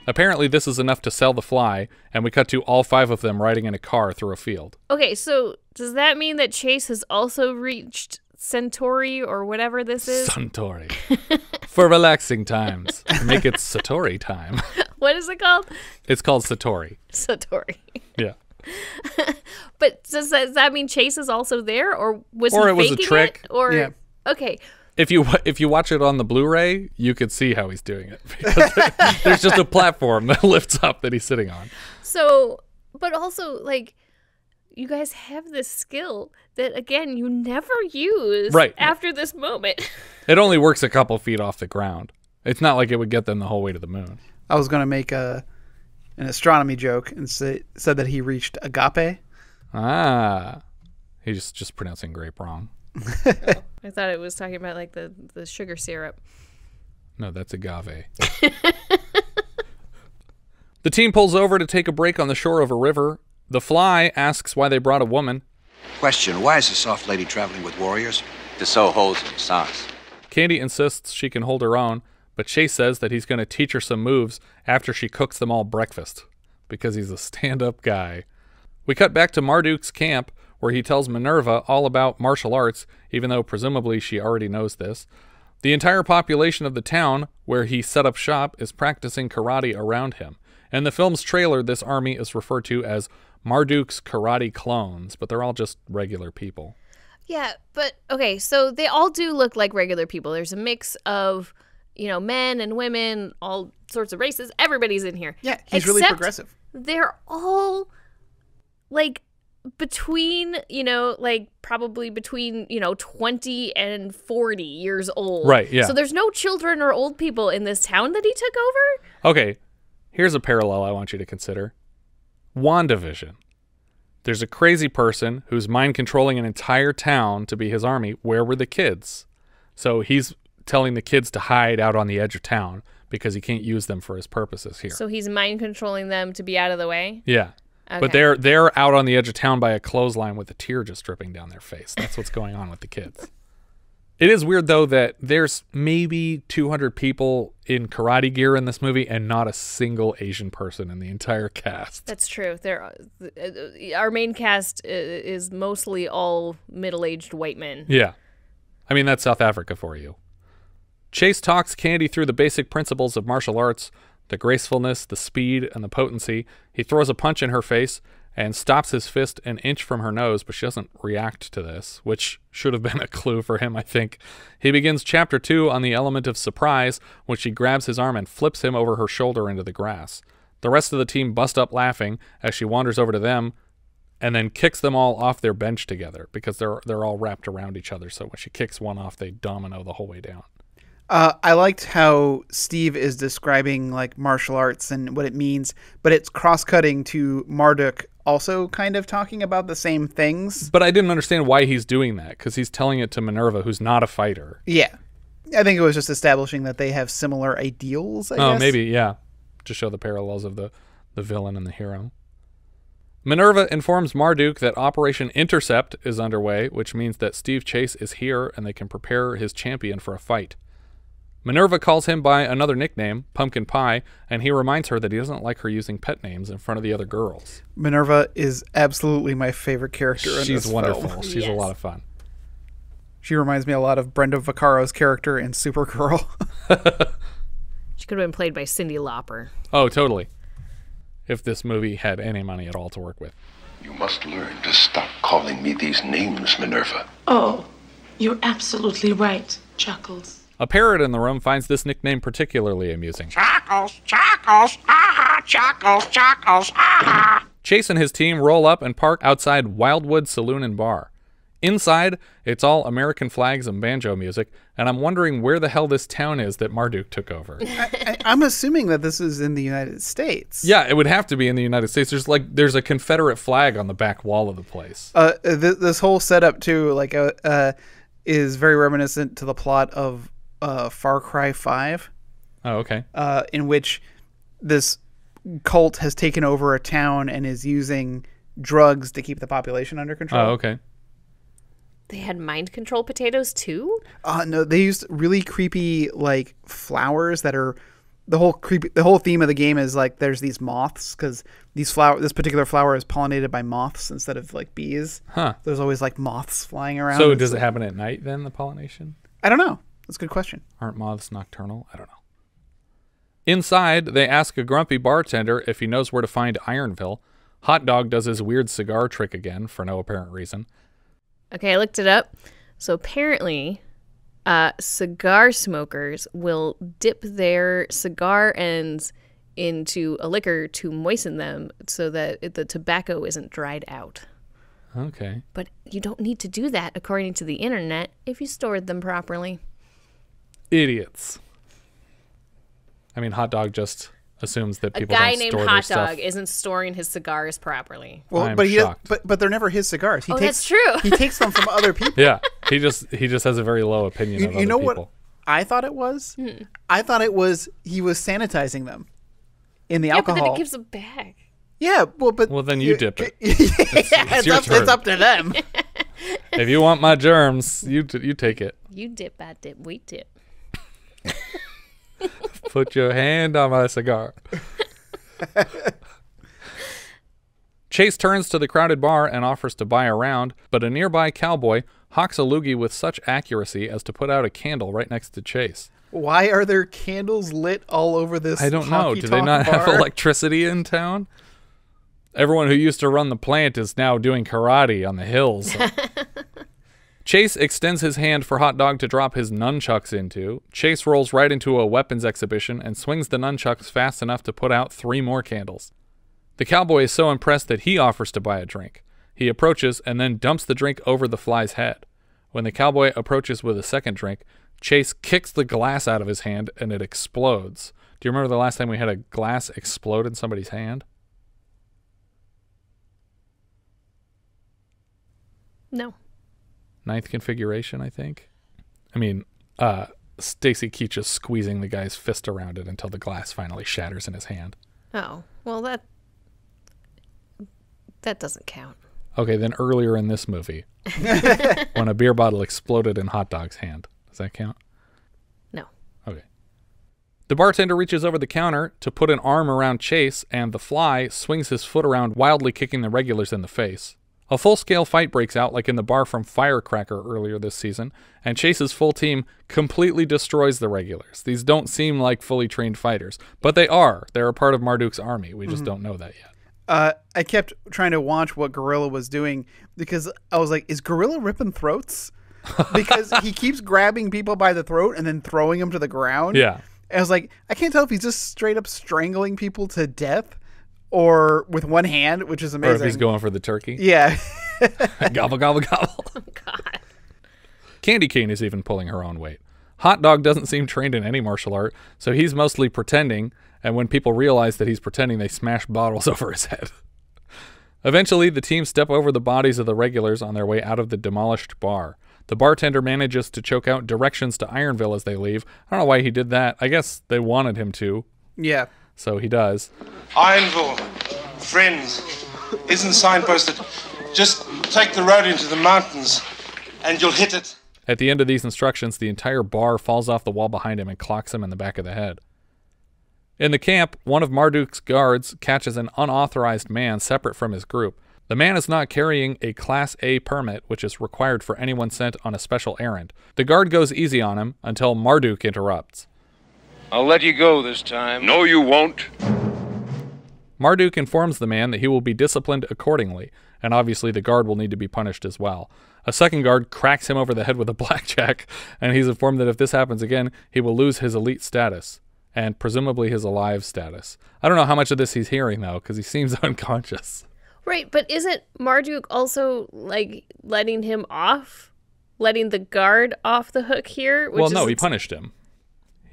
Apparently, this is enough to sell the fly, and we cut to all five of them riding in a car through a field. Okay, so does that mean that Chase has also reached Centauri or whatever this is? Suntory. For relaxing times. Make it Satori time. what is it called? It's called Satori. Satori. Yeah. But does that, does that mean Chase is also there, or was Or he it was a faking trick. Or Yeah. Okay, If you if you watch it on the Blu-ray, you could see how he's doing it because there's just a platform that lifts up that he's sitting on. So, but also like you guys have this skill that again you never use Right. after this moment. It only works a couple feet off the ground. It's not like it would get them the whole way to the moon. I was going to make a an astronomy joke and say, said that he reached agape. Ah, he's just just pronouncing grape wrong. I thought it was talking about like the the sugar syrup. No, that's agave. the team pulls over to take a break on the shore of a river. The fly asks why they brought a woman. Question Why is the soft lady traveling with warriors? To sew holes in socks. Kandy insists she can hold her own, but Chase says that he's going to teach her some moves after she cooks them all breakfast because he's a stand up guy. We cut back to Marduk's camp where he tells Minerva all about martial arts, even though presumably she already knows this. The entire population of the town where he set up shop is practicing karate around him. In the film's trailer, this army is referred to as Marduk's karate clones, but they're all just regular people. Yeah, but okay, so they all do look like regular people. There's a mix of, you know, men and women, all sorts of races. Everybody's in here. Yeah, he's really progressive. They're all like between, you know, like probably between, you know, 20 and 40 years old. Right, yeah. So there's no children or old people in this town that he took over? Okay, here's a parallel I want you to consider WandaVision. There's a crazy person who's mind controlling an entire town to be his army. Where were the kids? So he's telling the kids to hide out on the edge of town because he can't use them for his purposes here. So he's mind controlling them to be out of the way? yeah. Okay. But they're they're out on the edge of town by a clothesline with a tear just dripping down their face. That's what's going on with the kids. It is weird though that there's maybe 200 people in karate gear in this movie and not a single Asian person in the entire cast. That's true. There, uh, our main cast is mostly all middle-aged white men. Yeah. I mean, that's South Africa for you. Chase talks Kandy through the basic principles of martial arts the gracefulness, the speed, and the potency. He throws a punch in her face and stops his fist an inch from her nose, but she doesn't react to this, which should have been a clue for him, I think. He begins chapter two on the element of surprise when she grabs his arm and flips him over her shoulder into the grass. The rest of the team bust up laughing as she wanders over to them and then kicks them all off their bench together because they're they're all wrapped around each other. So when she kicks one off, they domino the whole way down. Uh, I liked how Steve is describing like martial arts and what it means, but it's cross-cutting to Marduk also kind of talking about the same things. But I didn't understand why he's doing that because he's telling it to Minerva, who's not a fighter. Yeah, I think it was just establishing that they have similar ideals. I oh, guess. maybe yeah, to show the parallels of the the villain and the hero. Minerva informs Marduk that Operation Intercept is underway, which means that Steve Chase is here and they can prepare his champion for a fight. Minerva calls him by another nickname, Pumpkin Pie, and he reminds her that he doesn't like her using pet names in front of the other girls. Minerva is absolutely my favorite character. in She's this wonderful. film. She's a lot of fun. She reminds me a lot of Brenda Vaccaro's character in Supergirl. She could have been played by Cyndi Lauper. Oh, totally. If this movie had any money at all to work with. You must learn to stop calling me these names, Minerva. Oh, you're absolutely right, Chuckles. A parrot in the room finds this nickname particularly amusing. Chuckles, chuckles, ah, chuckles, chuckles, ah. Chase and his team roll up and park outside Wildwood Saloon and Bar. Inside, it's all American flags and banjo music, and I'm wondering where the hell this town is that Marduk took over. I, I'm assuming that this is in the United States. yeah, it would have to be in the United States. There's like there's a Confederate flag on the back wall of the place. Uh, th- this whole setup too, like, uh, uh, is very reminiscent to the plot of uh, Far Cry Five. Oh, okay. uh, in which this cult has taken over a town and is using drugs to keep the population under control. Oh, okay. They had mind control potatoes too? Uh, no, they used really creepy like flowers that are the whole creepy. The whole theme of the game is like there's these moths because these flower this particular flower is pollinated by moths instead of like bees. Huh. There's always like moths flying around. So does it happen at night then, the pollination? I don't know. That's a good question. Aren't moths nocturnal? I don't know. Inside, they ask a grumpy bartender if he knows where to find Ironville. Hot Dog does his weird cigar trick again for no apparent reason. Okay, I looked it up. So apparently, uh, cigar smokers will dip their cigar ends into a liquor to moisten them so that it- the tobacco isn't dried out. Okay. But you don't need to do that, according to the internet, if you stored them properly. Idiots. I mean, hot dog just assumes that people A guy don't named store their Hot stuff. Dog isn't storing his cigars properly. Well, I'm but he shocked. but but they're never his cigars. He Oh, takes that's true. He takes them from other people. Yeah, he just he just has a very low opinion You, of you other know people. what I thought it was? Hmm. I thought it was he was sanitizing them in the Yeah, but alcohol. then it gives a bag. yeah, well, but Well, then you dip it. yeah, it's, your up, it's up to them. If you want my germs, you t- you take it. You dip, I dip, we dip. Put your hand on my cigar. Chase turns to the crowded bar and offers to buy a round, but a nearby cowboy hawks a loogie with such accuracy as to put out a candle right next to Chase. Why are there candles lit all over this? I don't know. Do they honky-tonk not have electricity in town? Everyone who used to run the plant is now doing karate on the hills. Chase extends his hand for Hot Dog to drop his nunchucks into. Chase rolls right into a weapons exhibition and swings the nunchucks fast enough to put out three more candles. The cowboy is so impressed that he offers to buy a drink. He approaches and then dumps the drink over the fly's head. When the cowboy approaches with a second drink, Chase kicks the glass out of his hand and it explodes. Do you remember the last time we had a glass explode in somebody's hand? No. Ninth configuration, I think. I mean, uh, Stacy Keach is squeezing the guy's fist around it until the glass finally shatters in his hand. Oh, well, that. That doesn't count. Okay, then earlier in this movie, when a beer bottle exploded in Hot Dog's hand. Does that count? No. Okay. The bartender reaches over the counter to put an arm around Chase, and the fly swings his foot around, wildly kicking the regulars in the face. A full scale fight breaks out, like in the bar from Firecracker earlier this season, and Chase's full team completely destroys the regulars. These don't seem like fully trained fighters, but they are. They're a part of Marduk's army. We just Mhm. don't know that yet. Uh, I kept trying to watch what Gorilla was doing because I was like, is Gorilla ripping throats? Because he keeps grabbing people by the throat and then throwing them to the ground. Yeah. And I was like, I can't tell if he's just straight up strangling people to death or with one hand, which is amazing. Or amazing. if he's going for the turkey. Yeah. gobble, gobble, gobble. Oh, God. Kandy Kane is even pulling her own weight. Hot Dog doesn't seem trained in any martial art, so he's mostly pretending, and when people realize that he's pretending, they smash bottles over his head. Eventually, the team step over the bodies of the regulars on their way out of the demolished bar. The bartender manages to choke out directions to Ironville as they leave. I don't know why he did that. I guess they wanted him to, yeah. So he does. Ironville, friends, isn't signposted. Just take the road into the mountains and you'll hit it. At the end of these instructions, the entire bar falls off the wall behind him and clocks him in the back of the head. In the camp, one of Marduk's guards catches an unauthorized man separate from his group. The man is not carrying a Class A permit, which is required for anyone sent on a special errand. The guard goes easy on him until Marduk interrupts. I'll let you go this time. No, you won't. Marduk informs the man that he will be disciplined accordingly, and obviously the guard will need to be punished as well. A second guard cracks him over the head with a blackjack, and he's informed that if this happens again, he will lose his elite status, and presumably his alive status. I don't know how much of this he's hearing, though, because he seems unconscious. Right, but isn't Marduk also like letting him off? Letting the guard off the hook here? well, no, is- he punished him.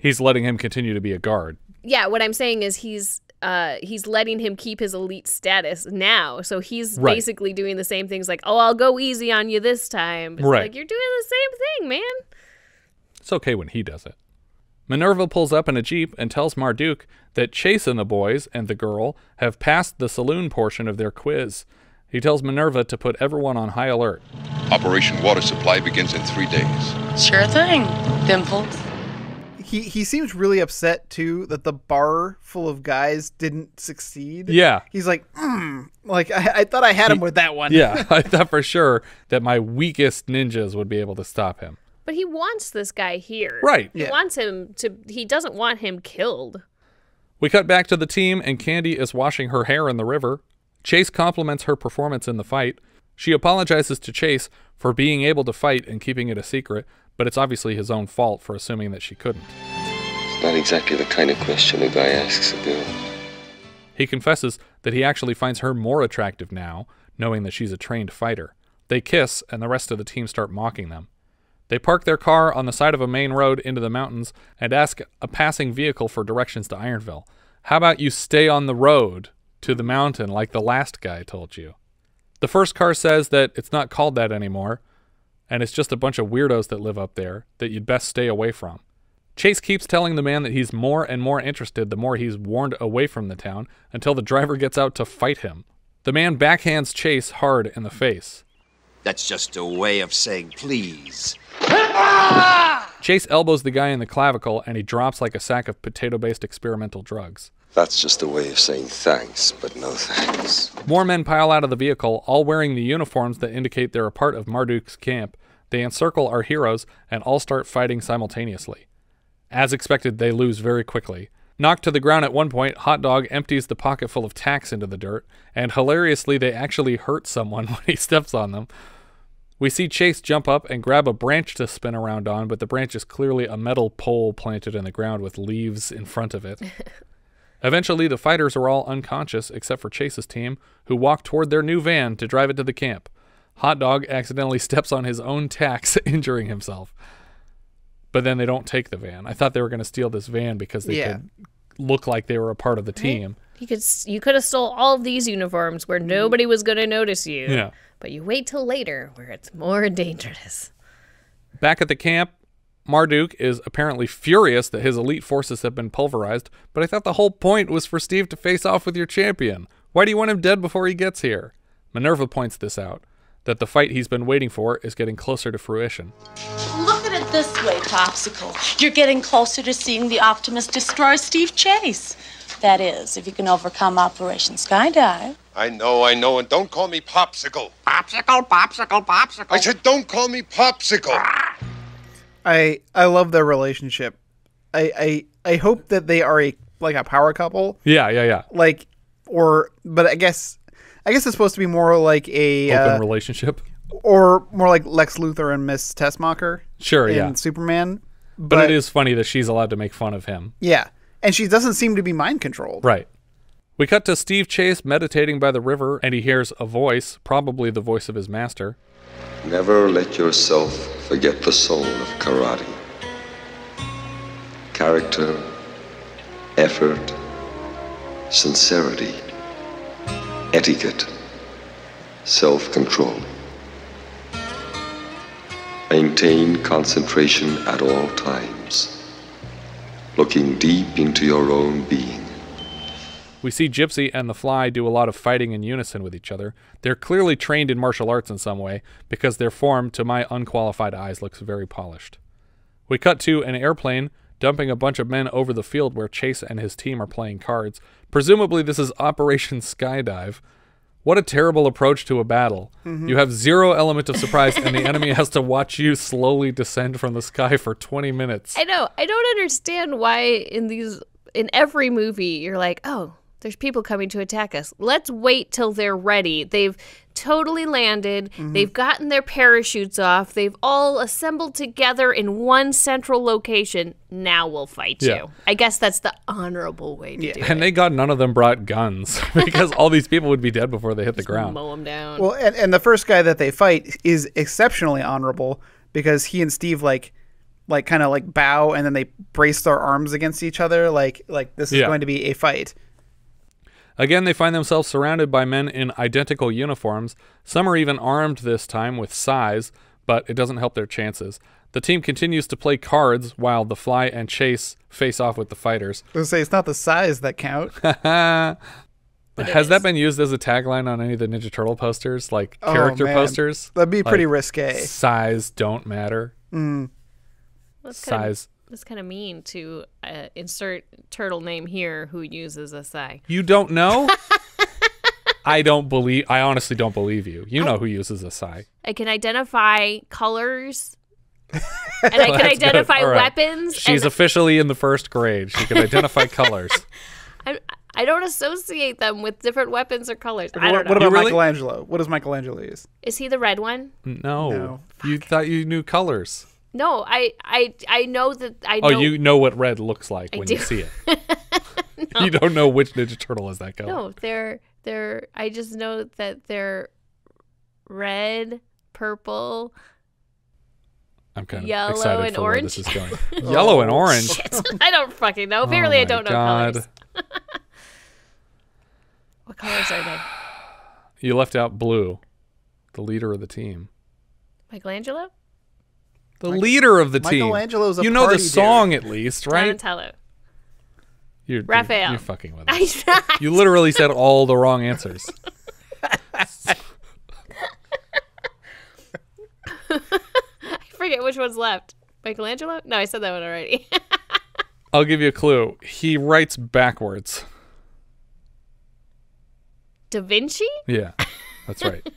He's letting him continue to be a guard. Yeah, what I'm saying is he's uh he's letting him keep his elite status now. So he's Right. basically doing the same things like, "Oh, I'll go easy on you this time." It's Right. like you're doing the same thing, man. It's okay when he does it. Minerva pulls up in a Jeep and tells Marduk that Chase and the boys and the girl have passed the saloon portion of their quiz. He tells Minerva to put everyone on high alert. Operation Water Supply begins in three days. Sure thing, Dimples. He he seems really upset too that the bar full of guys didn't succeed. Yeah. He's like, mm, like I, I thought I had him with that one. Yeah, I thought for sure that my weakest ninjas would be able to stop him. But he wants this guy here. Right. He Yeah. wants him to he doesn't want him killed. We cut back to the team, and Kandy is washing her hair in the river. Chase compliments her performance in the fight. She apologizes to Chase for being able to fight and keeping it a secret, but it's obviously his own fault for assuming that she couldn't. It's not exactly the kind of question a guy asks a girl. He confesses that he actually finds her more attractive now, knowing that she's a trained fighter. They kiss, and the rest of the team start mocking them. They park their car on the side of a main road into the mountains and ask a passing vehicle for directions to Ironville. How about you stay on the road to the mountain like the last guy told you? The first car says that it's not called that anymore, and it's just a bunch of weirdos that live up there that you'd best stay away from. Chase keeps telling the man that he's more and more interested the more he's warned away from the town until the driver gets out to fight him. The man backhands Chase hard in the face. That's just a way of saying please. Chase elbows the guy in the clavicle and he drops like a sack of potato based experimental drugs. That's just a way of saying thanks, but no thanks. More men pile out of the vehicle, all wearing the uniforms that indicate they're a part of Marduk's camp. They encircle our heroes and all start fighting simultaneously. As expected, they lose very quickly. Knocked to the ground at one point, Hot Dog empties the pocket full of tacks into the dirt, and hilariously, they actually hurt someone when he steps on them. We see Chase jump up and grab a branch to spin around on, but the branch is clearly a metal pole planted in the ground with leaves in front of it. Eventually, the fighters are all unconscious except for Chase's team, who walk toward their new van to drive it to the camp. Hot Dog accidentally steps on his own tacks, injuring himself. But then they don't take the van. I thought they were going to steal this van because they Yeah. could look like they were a part of the team. You could you could have stole all of these uniforms where nobody was going to notice you. Yeah. But you wait till later where it's more dangerous. Back at the camp, Marduk is apparently furious that his elite forces have been pulverized, but I thought the whole point was for Steve to face off with your champion. Why do you want him dead before he gets here? Minerva points this out that the fight he's been waiting for is getting closer to fruition. Look at it this way, Popsicle. You're getting closer to seeing the Optimus destroy Steve Chase. That is, if you can overcome Operation Skydive. I know, I know, and don't call me Popsicle. Popsicle, popsicle, popsicle. I said don't call me Popsicle. I I love their relationship. I I I hope that they are a like a power couple. Yeah, yeah, yeah. Like or but I guess I guess it's supposed to be more like a Open uh, relationship. or more like Lex Luthor and Miss Tessmacher. Sure, in yeah. Superman. But, it is funny that she's allowed to make fun of him. Yeah, and she doesn't seem to be mind controlled. Right. We cut to Steve Chase meditating by the river, and he hears a voice, probably the voice of his master. Never let yourself forget the soul of karate. Character, effort, sincerity, etiquette, self control. Maintain concentration at all times, looking deep into your own being. We see Gypsy and the Fly do a lot of fighting in unison with each other. They're clearly trained in martial arts in some way because their form, to my unqualified eyes, looks very polished. We cut to an airplane dumping a bunch of men over the field where Chase and his team are playing cards. Presumably, this is Operation Skydive. What a terrible approach to a battle. Mhm. You have zero element of surprise, and the enemy has to watch you slowly descend from the sky for 20 minutes. I know. I don't understand why in these in every movie you're like, "Oh, there's people coming to attack us. Let's wait till they're ready. They've totally landed. Mm-hmm. They've gotten their parachutes off. They've all assembled together in one central location. Now we'll fight Yeah. you." I guess that's the honorable way to do it. And they got none of them brought guns because all these people would be dead before they hit the ground. Mow them down. Well, and, and the first guy that they fight is exceptionally honorable because he and Steve like like kind of like bow and then they brace their arms against each other like like this is Yeah. going to be a fight. Again, they find themselves surrounded by men in identical uniforms. Some are even armed this time with sais, but it doesn't help their chances. The team continues to play cards while the Fly and Chase face off with the fighters. I was say it's not the size that count. Has that been used as a tagline on any of the Ninja Turtle posters, like Oh, character man. posters? That'd be pretty Like, risque. Size don't matter. Mm. That's kind Size. Of that's kind of mean to uh, insert turtle name here who uses a sai. You don't know? I don't believe. I honestly don't believe you. You know who uses a sai. I can identify colors. and I can identify All right. weapons. She's and officially in the first grade. She can identify colors. I, I don't associate them with different weapons or colors. I what, don't know. what about Michelangelo? What does Michelangelo use? Is he the red one? No. No. You thought you knew colors. No, I I I know that I Oh, know. you know what red looks like I when do. you see it. You don't know which Ninja Turtle is that color. No, they're they're. I just know that they're red, purple. I'm kind of Yellow excited and for where this is orange? going. Yellow and oh, orange. Shit. I don't fucking know. Oh Apparently, Oh I don't know God. colors. what colors are they? You left out blue, the leader of the team. Michelangelo? The leader of the team. Michelangelo's a You know the party dude. song at least, right? Donatello. You're, Raphael. You're fucking with I us. tried. You literally said all the wrong answers. I forget which one's left. Michelangelo? No, I said that one already. I'll give you a clue. He writes backwards. da Vinci? Yeah, that's right.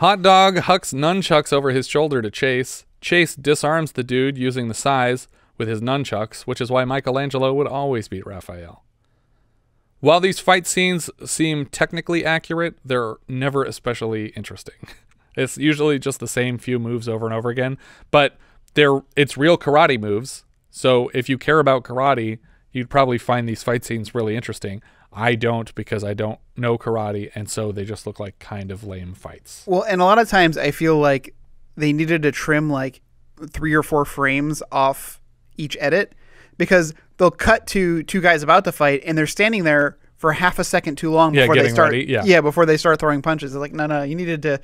Hot Dog hucks nunchucks over his shoulder to Chase. Chase disarms the dude using the sais with his nunchucks, which is why Michelangelo would always beat Raphael. While these fight scenes seem technically accurate, they're never especially interesting. It's usually just the same few moves over and over again, but they're it's real karate moves. So if you care about karate, you'd probably find these fight scenes really interesting. I don't because I don't know karate, and so they just look like kind of lame fights. Well, and a lot of times I feel like they needed to trim like three or four frames off each edit because they'll cut to two guys about to fight and they're standing there for half a second too long Yeah, before they start. ready, yeah. before they start throwing punches. They're like, no, no, you needed to,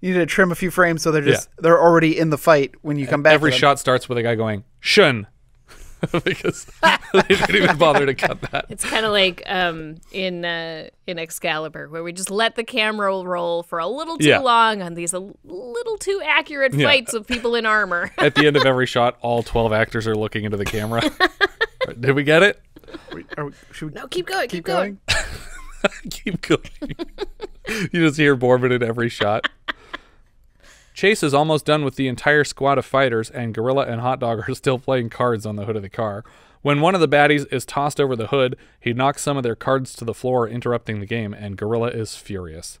you needed to trim a few frames so they're Yeah. just they're already in the fight when you come back. Every shot starts with a guy going shun because they didn't even bother to cut that. It's kind of like um, in uh, in Excalibur, where we just let the camera roll for a little too Yeah. long on these a little too accurate Yeah. fights of people in armor. At the end of every shot, all twelve actors are looking into the camera. Did we get it? Are we, should we no, keep going, keep, going. keep going. you just hear Borbin in every shot. Chase is almost done with the entire squad of fighters, and Gorilla and Hot Dog are still playing cards on the hood of the car. When one of the baddies is tossed over the hood, he knocks some of their cards to the floor, interrupting the game, and Gorilla is furious.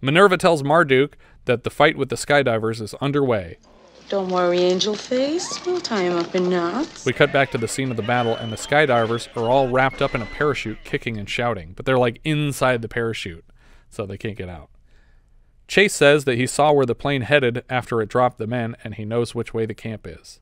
Minerva tells Marduk that the fight with the skydivers is underway. Don't worry, Angel Face. We'll tie him up in knots. We cut back to the scene of the battle, and the skydivers are all wrapped up in a parachute, kicking and shouting, but they're like inside the parachute, so they can't get out. Chase says that he saw where the plane headed after it dropped the men, and he knows which way the camp is.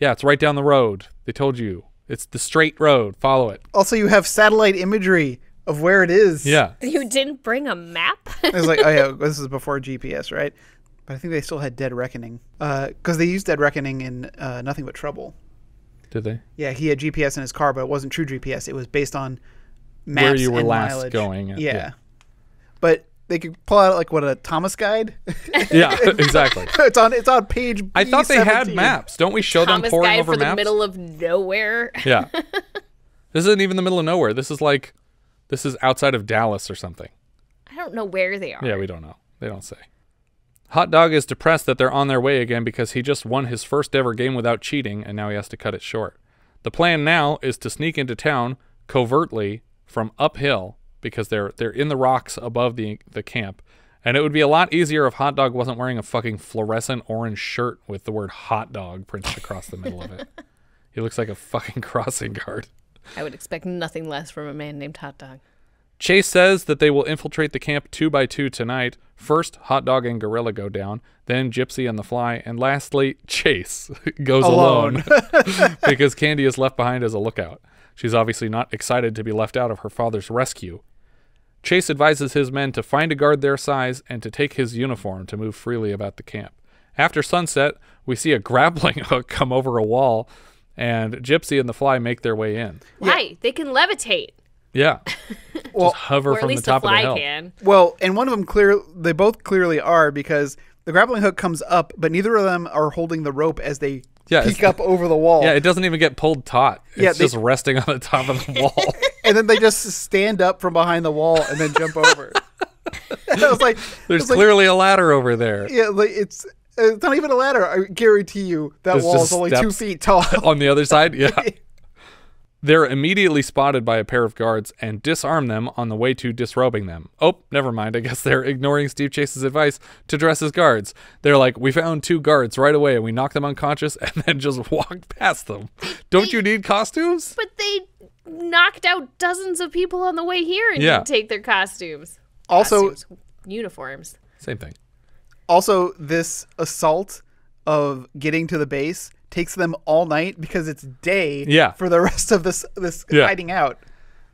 Yeah, it's right down the road. They told you. It's the straight road. Follow it. Also, you have satellite imagery of where it is. Yeah. You didn't bring a map? It was like, oh yeah, this is before GPS, right? But I think they still had Dead Reckoning because they used Dead Reckoning in uh, Nothing But Trouble. Did they? Yeah, he had GPS in his car, but it wasn't true GPS. It was based on maps Where you were and last mileage. going, Yeah. yeah. but they could pull out like what a Thomas guide. Yeah, exactly. it's on. It's on page. I thought they had maps. Don't we show Thomas them pouring guide over for the middle of nowhere. yeah. This isn't even the middle of nowhere. This is like, this is outside of Dallas or something. I don't know where they are. Yeah, we don't know. They don't say. Hot Dog is depressed that they're on their way again because he just won his first ever game without cheating and now he has to cut it short. The plan now is to sneak into town covertly from uphill because they're they're in the rocks above the the camp. And it would be a lot easier if Hot Dog wasn't wearing a fucking fluorescent orange shirt with the word hot dog printed across the middle of it. He looks like a fucking crossing guard. I would expect nothing less from a man named Hot Dog. Chase says that they will infiltrate the camp two by two tonight. First, Hot Dog and Gorilla go down, then Gypsy and the Fly, and lastly, Chase goes alone, Alone. because Kandy is left behind as a lookout. She's obviously not excited to be left out of her father's rescue. Chase advises his men to find a guard their size and to take his uniform to move freely about the camp. After sunset, we see a grappling hook come over a wall, and Gypsy and the Fly make their way in. Why? They can levitate. Yeah. Well, Just hover from the top a fly of the hill. can. Well, and one of them clear. They both clearly are because the grappling hook comes up, but neither of them are holding the rope as they Yeah, peek up over the wall. Yeah, it doesn't even get pulled taut. It's Yeah, they- just resting on the top of the wall. And then they just stand up from behind the wall and then jump over. and I was like, There's it's like- clearly a ladder over there. yeah, like it's it's not even a ladder. I guarantee you that It's wall is only two feet tall. on the other side. Yeah. They're immediately spotted by a pair of guards and disarm them on the way to disrobing them. Oh, never mind. I guess they're ignoring Steve Chase's advice to dress as guards. They're like, we found two guards right away and we knocked them unconscious and then just walked past them. Don't you need costumes? But they knocked out dozens of people on the way here and Yeah. didn't take their costumes. Also- Costumes, uniforms. Same thing. Also, this assault of getting to the base takes them all night because it's day Yeah. for the rest of this this Yeah. hiding out.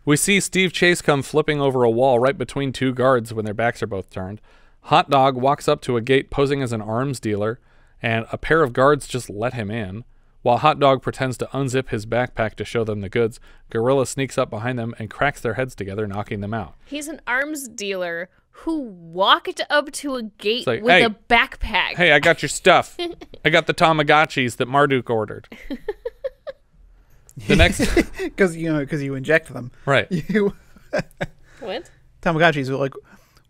We see Steve Chase come flipping over a wall right between two guards when their backs are both turned. Hot Dog walks up to a gate posing as an arms dealer, and a pair of guards just let him in. While Hot Dog pretends to unzip his backpack to show them the goods, Gorilla sneaks up behind them and cracks their heads together, knocking them out. He's an arms dealer who walked up to a gate like, with "Hey, a backpack. Hey, I got your stuff. I got the Tamagotchis that Marduk ordered. The next, because you know because you inject them. Right. You What? Tamagotchis were like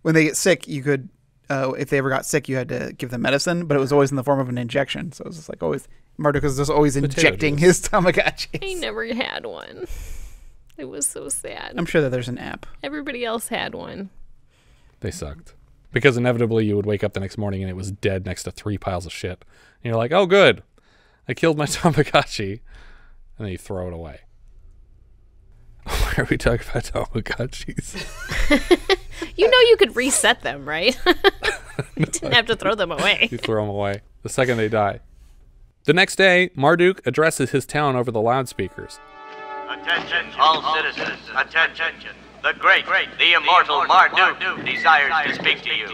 when they get sick, you could uh, if they ever got sick, you had to give them medicine, but it was always in the form of an injection. So it was just like always Marduk was just always Potato injecting his Tamagotchi. I never had one. It was so sad. I'm sure that there's an app. Everybody else had one. they sucked. Because inevitably you would wake up the next morning and it was dead next to three piles of shit. And you're like, oh, good. I killed my Tamagotchi. And then you throw it away. Why are we talking about Tamagotchis? You know you could reset them, right? you didn't have to throw them away. you throw them away the second they die. The next day, Marduk addresses his town over the loudspeakers. Attention, all citizens, attention. The great, the immortal Marduk desires to speak to you.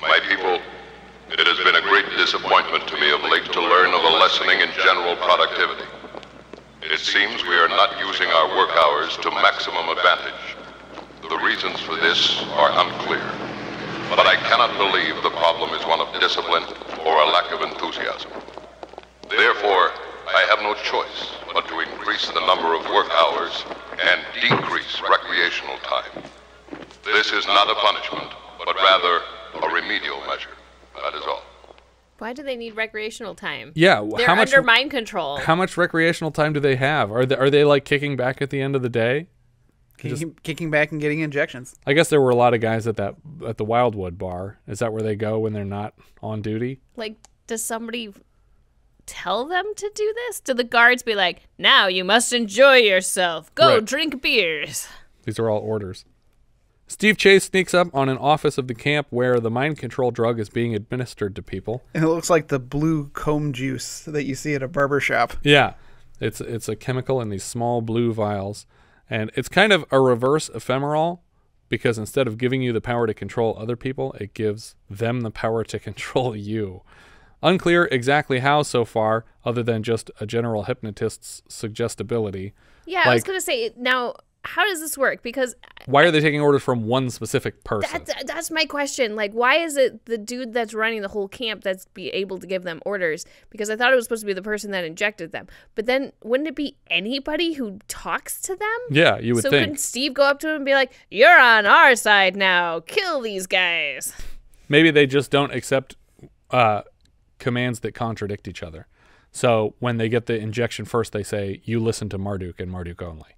My people, it has been a great disappointment to me of late to learn of a lessening in general productivity. It seems we are not using our work hours to maximum advantage. The reasons for this are unclear, but I cannot believe the problem is one of discipline or a lack of enthusiasm. Therefore, I have no choice but to increase the number of work hours and decrease recreational time. This is not a punishment, but rather a remedial measure. That is all. Why do they need recreational time? Yeah, They're how much- under mind control. How much recreational time do they have? Are they, are they like kicking back at the end of the day? Kicking, kicking back and getting injections. I guess there were a lot of guys at that at the Wildwood bar. Is that where they go when they're not on duty? Like, does somebody tell them to do this? Do the guards be like, now you must enjoy yourself. Go Right. drink beers. These are all orders. Steve Chase sneaks up on an office of the camp where the mind control drug is being administered to people. And it looks like the blue comb juice that you see at a barber shop. Yeah, it's it's a chemical in these small blue vials, and it's kind of a reverse Ephemerol because instead of giving you the power to control other people, it gives them the power to control you. Unclear exactly how so far, other than just a general hypnotist's suggestibility. Yeah, I was going to say, now, how does this work? Because why are they taking orders from one specific person? That's that's my question. Like, why is it the dude that's running the whole camp that's be able to give them orders? Because I thought it was supposed to be the person that injected them. But then, wouldn't it be anybody who talks to them? Yeah, you would so think. couldn't Steve go up to him and be like, "You're on our side now. Kill these guys." maybe they just don't accept uh, commands that contradict each other. So when they get the injection first, they say, "You listen to Marduk and Marduk only,"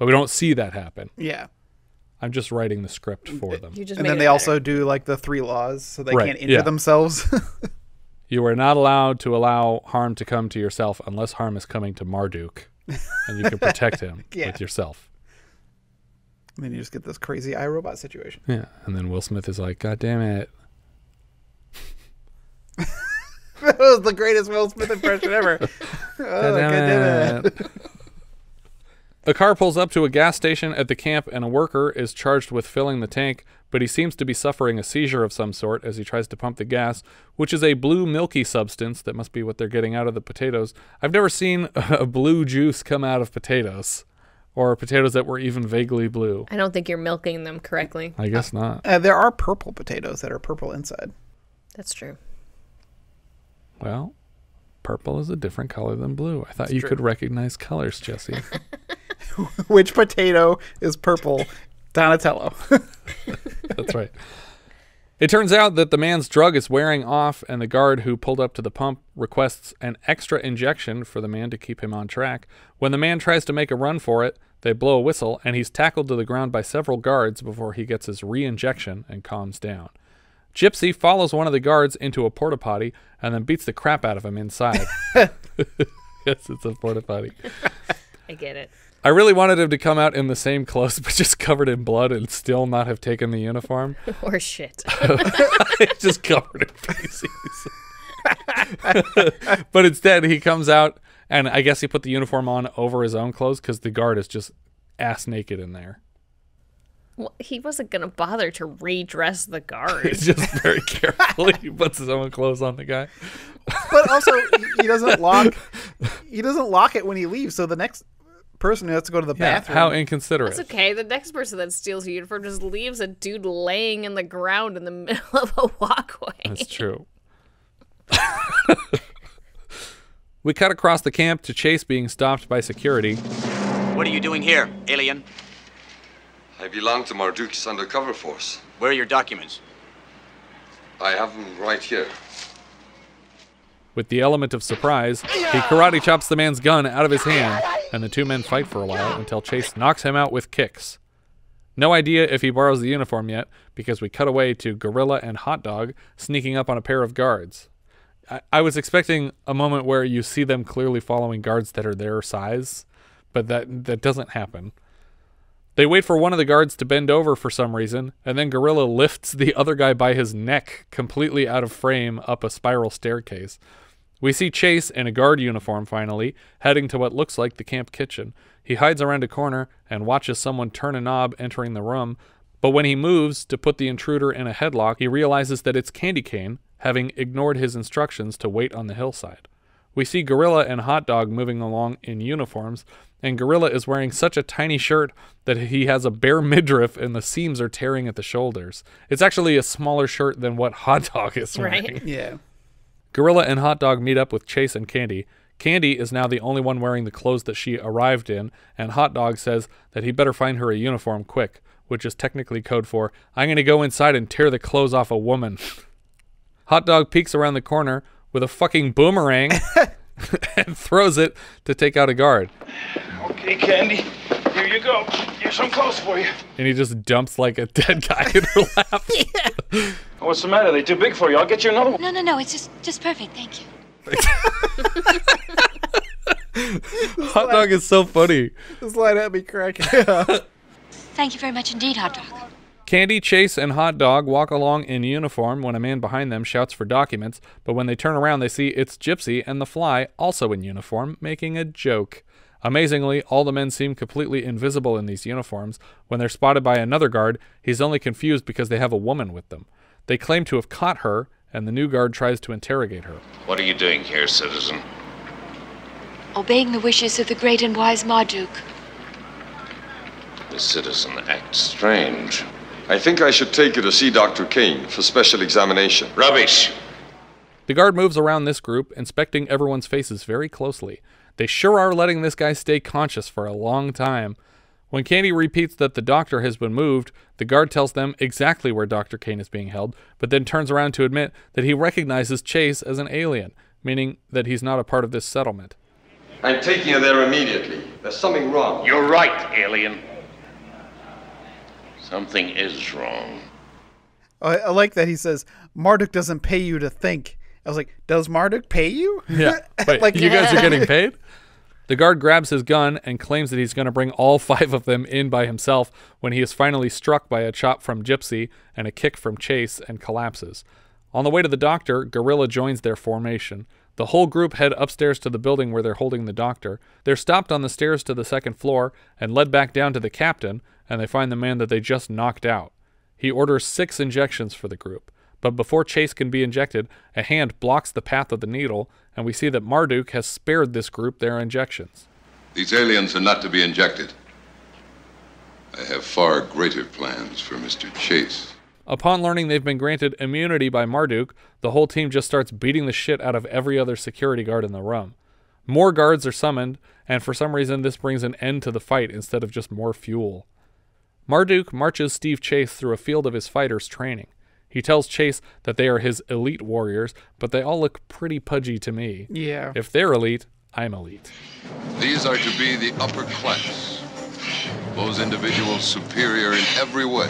but we don't see that happen. Yeah. I'm just writing the script for them. You just and then they also do like the three laws so they Right, can't injure yeah. themselves. You are not allowed to allow harm to come to yourself unless harm is coming to Marduk, and you can protect him Yeah. with yourself. and then you just get this crazy iRobot situation. Yeah, and then Will Smith is like, "God damn it!" that was the greatest Will Smith impression ever. oh, God damn it. A car pulls up to a gas station at the camp, and a worker is charged with filling the tank, but he seems to be suffering a seizure of some sort as he tries to pump the gas, which is a blue milky substance that must be what they're getting out of the potatoes. I've never seen a blue juice come out of potatoes, or potatoes that were even vaguely blue. I don't think you're milking them correctly. I guess not. Uh, there are purple potatoes that are purple inside. That's true. Well, purple is a different color than blue. I thought It's you true. could recognize colors, Jesse. Which potato is purple? Donatello. That's right. It turns out that the man's drug is wearing off, and the guard who pulled up to the pump requests an extra injection for the man to keep him on track. When the man tries to make a run for it, they blow a whistle, and he's tackled to the ground by several guards before he gets his re injection and calms down. Gypsy follows one of the guards into a porta potty and then beats the crap out of him inside. yes, it's a porta potty. I get it. I really wanted him to come out in the same clothes, but just covered in blood and still not have taken the uniform. or shit. just covered in feces. but instead, he comes out, and I guess he put the uniform on over his own clothes because the guard is just ass naked in there. Well, he wasn't gonna bother to redress the guard. He's just very carefully he puts his own clothes on the guy. But also, he doesn't lock. He doesn't lock it when he leaves. So the next person who has to go to the Yeah, bathroom. how inconsiderate. That's okay. The next person that steals a uniform just leaves a dude laying in the ground in the middle of a walkway. That's true. we cut across the camp to Chase being stopped by security. What are you doing here, alien? I belong to Marduk's undercover force. Where are your documents? I have them right here. With the element of surprise, he karate chops the man's gun out of his hand, and the two men fight for a while until Chase knocks him out with kicks. No idea if he borrows the uniform yet, because we cut away to Gorilla and Hot Dog sneaking up on a pair of guards. I, I was expecting a moment where you see them clearly following guards that are their size, but that that doesn't happen. They wait for one of the guards to bend over for some reason, and then Gorilla lifts the other guy by his neck, completely out of frame, up a spiral staircase. We see Chase in a guard uniform finally, heading to what looks like the camp kitchen. He hides around a corner and watches someone turn a knob entering the room, but when he moves to put the intruder in a headlock, he realizes that it's Kandy Kane, having ignored his instructions to wait on the hillside. We see Gorilla and Hot Dog moving along in uniforms, and Gorilla is wearing such a tiny shirt that he has a bare midriff and the seams are tearing at the shoulders. It's actually a smaller shirt than what Hot Dog is wearing. Right. Yeah. Gorilla and Hot Dog meet up with Chase and Kandy. Kandy is now the only one wearing the clothes that she arrived in, and Hot Dog says that he better find her a uniform quick, which is technically code for I'm going to go inside and tear the clothes off a woman. Hot Dog peeks around the corner with a fucking boomerang and throws it to take out a guard. Okay, Kandy. Here you go. Here's some clothes for you. And he just dumps like a dead guy in her lap. What's the matter? They too big for you. I'll get you another one. No, no, no. It's just just perfect. Thank you. Hot Dog is so funny. This line had me cracking up. Thank you very much indeed, hot dog. Kandy, Chase, and Hot Dog walk along in uniform when a man behind them shouts for documents, but when they turn around, they see it's Gypsy and the Fly, also in uniform, making a joke. Amazingly, all the men seem completely invisible in these uniforms. When they're spotted by another guard, he's only confused because they have a woman with them. They claim to have caught her, and the new guard tries to interrogate her. What are you doing here, citizen? Obeying the wishes of the great and wise Marduk. The citizen acts strange. I think I should take you to see Dr. Kane for special examination. Rubbish! The guard moves around this group, inspecting everyone's faces very closely. They sure are letting this guy stay conscious for a long time. When Kandy repeats that the doctor has been moved, the guard tells them exactly where Dr. Kane is being held, but then turns around to admit that he recognizes Chase as an alien, meaning that he's not a part of this settlement. I'm taking you there immediately. There's something wrong. You're right, alien. Something is wrong. I, I like that he says Marduk doesn't pay you to think. I was like, does Marduk pay you? Yeah. Wait, Like- you guys are getting paid? The guard grabs his gun and claims that he's going to bring all five of them in by himself when he is finally struck by a chop from Gypsy and a kick from Chase and collapses. On the way to the doctor, Gorilla joins their formation. The whole group head upstairs to the building where they're holding the doctor. They're stopped on the stairs to the second floor and led back down to the captain, and they find the man that they just knocked out. He orders six injections for the group. But before Chase can be injected, a hand blocks the path of the needle, and we see that Marduk has spared this group their injections. These aliens are not to be injected. I have far greater plans for Mr. Chase. Upon learning they've been granted immunity by Marduk, the whole team just starts beating the shit out of every other security guard in the room. More guards are summoned, and for some reason this brings an end to the fight instead of just more fuel. Marduk marches Steve Chase through a field of his fighters' training. He tells Chase that they are his elite warriors, but they all look pretty pudgy to me. Yeah. If they're elite, I'm elite. These are to be the upper class. Those individuals superior in every way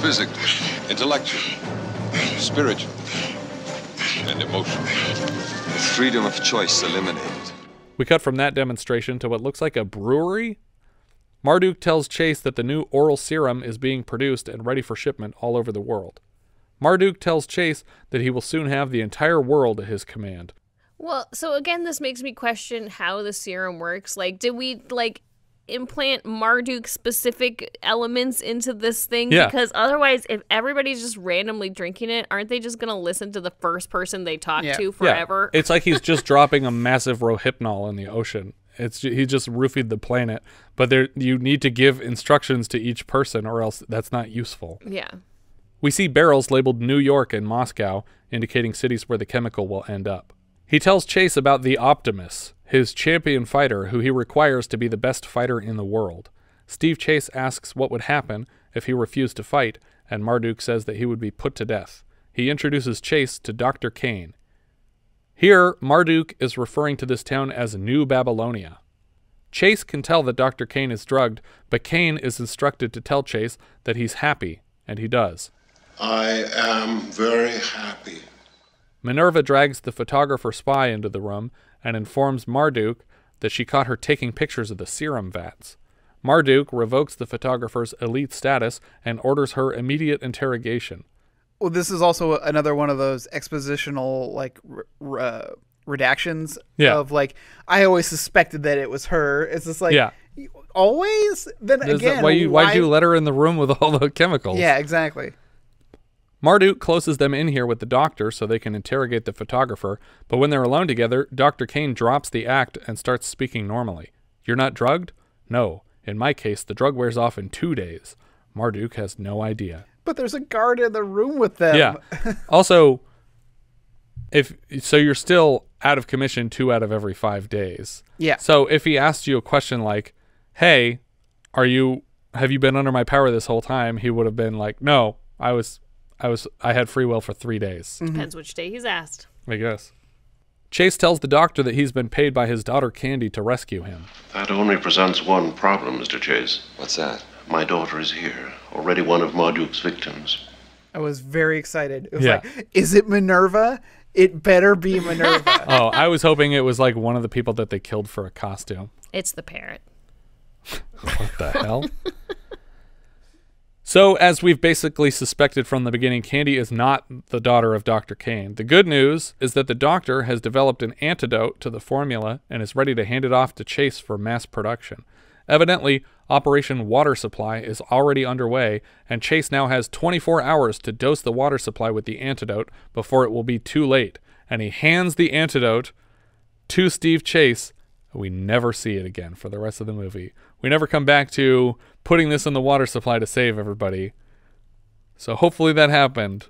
physically, intellectually, spiritually, and emotionally. Freedom of choice eliminated. We cut from that demonstration to what looks like a brewery. Marduk tells Chase that the new oral serum is being produced and ready for shipment all over the world. Marduk tells Chase that he will soon have the entire world at his command. Well, so again, this makes me question how the serum works. Like, did we like implant Marduk specific elements into this thing? Yeah. Because otherwise, if everybody's just randomly drinking it, aren't they just gonna listen to the first person they talk to forever? Yeah. It's like he's just dropping a massive rohypnol in the ocean. It's he just roofied the planet, but there you need to give instructions to each person, or else that's not useful. yeah. We see barrels labeled New York and Moscow, indicating cities where the chemical will end up. He tells Chase about the Optimus, his champion fighter who he requires to be the best fighter in the world. Steve Chase asks what would happen if he refused to fight, and Marduk says that he would be put to death. He introduces Chase to Dr. Kane. Here, Marduk is referring to this town as New Babylonia. Chase can tell that Dr. Kane is drugged, but Kane is instructed to tell Chase that he's happy, and he does. I am very happy. Minerva drags the photographer spy into the room and informs Marduk that she caught her taking pictures of the serum vats. Marduk revokes the photographer's elite status and orders her immediate interrogation. Well, this is also another one of those expositional like r- r- uh, redactions Yeah. of like I always suspected that it was her. It's just like Yeah. always. Then again, why you why'd you let her in the room with all the chemicals? Yeah, exactly. Marduk closes them in here with the doctor so they can interrogate the photographer, but when they're alone together, Dr. Kane drops the act and starts speaking normally. You're not drugged? No. In my case, the drug wears off in two days. Marduk has no idea. But there's a guard in the room with them. Yeah. also, if so, you're still out of commission two out of every five days. Yeah. So if he asked you a question like, "Hey, are you? Have you been under my power this whole time?" He would have been like, "No, I was, I was, I had free will for three days." Mm-hmm. Depends which day he's asked. I guess. Chase tells the doctor that he's been paid by his daughter Kandy to rescue him. That only presents one problem, Mr. Chase. What's that? My daughter is here, already one of Marduk's victims. I was very excited. It was Yeah. like, is it Minerva? It better be Minerva. oh, I was hoping it was like one of the people that they killed for a costume. It's the parrot. What the hell? So, as we've basically suspected from the beginning, Kandy is not the daughter of Dr. Kane. The good news is that the doctor has developed an antidote to the formula and is ready to hand it off to Chase for mass production. Evidently, Operation Water Supply is already underway, and Chase now has 24 hours to dose the water supply with the antidote before it will be too late. And he hands the antidote to Steve Chase. We never see it again for the rest of the movie. We never come back to putting this in the water supply to save everybody. So hopefully that happened.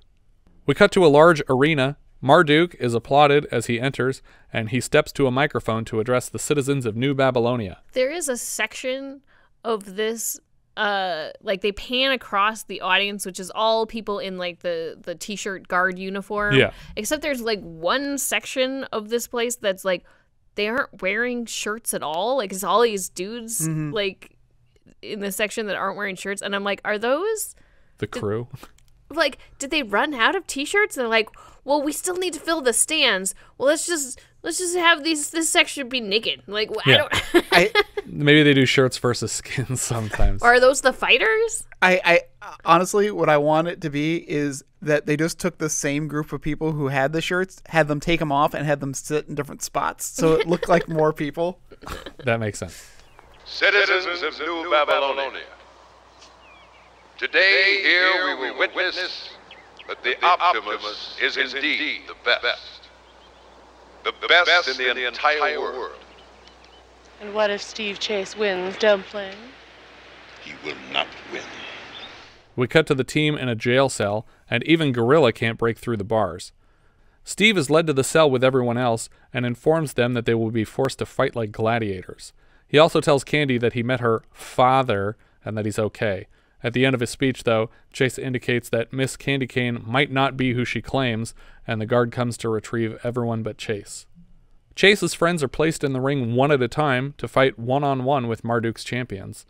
We cut to a large arena. Marduk is applauded as he enters, and he steps to a microphone to address the citizens of New Babylonia. There is a section of this uh like they pan across the audience which is all people in like the the t-shirt guard uniform Yeah. except there's like one section of this place that's like they aren't wearing shirts at all like it's all these dudes Mhm. like in the section that aren't wearing shirts and i'm like are those The crew. like did they run out of t-shirts and they're like well we still need to fill the stands well let's just let's just have these this section be naked like i Yeah. don't Maybe they do shirts versus skins sometimes. are those the fighters I, I honestly, what I want it to be is that they just took the same group of people who had the shirts, had them take them off, and had them sit in different spots, so it looked like more people. That makes sense. Citizens of New Babylonia. Today, here we will witness that the Optimus is indeed the best. The best in the entire world. And what if Steve Chase wins, Dumpling? He will not win. We cut to the team in a jail cell, and even Gorilla can't break through the bars. Steve is led to the cell with everyone else and informs them that they will be forced to fight like gladiators. He also tells Kandy that he met her father and that he's okay. At the end of his speech, though, Chase indicates that Miss Kandy Kane might not be who she claims, and the guard comes to retrieve everyone but Chase. Chase's friends are placed in the ring one at a time to fight one on one with Marduk's champions.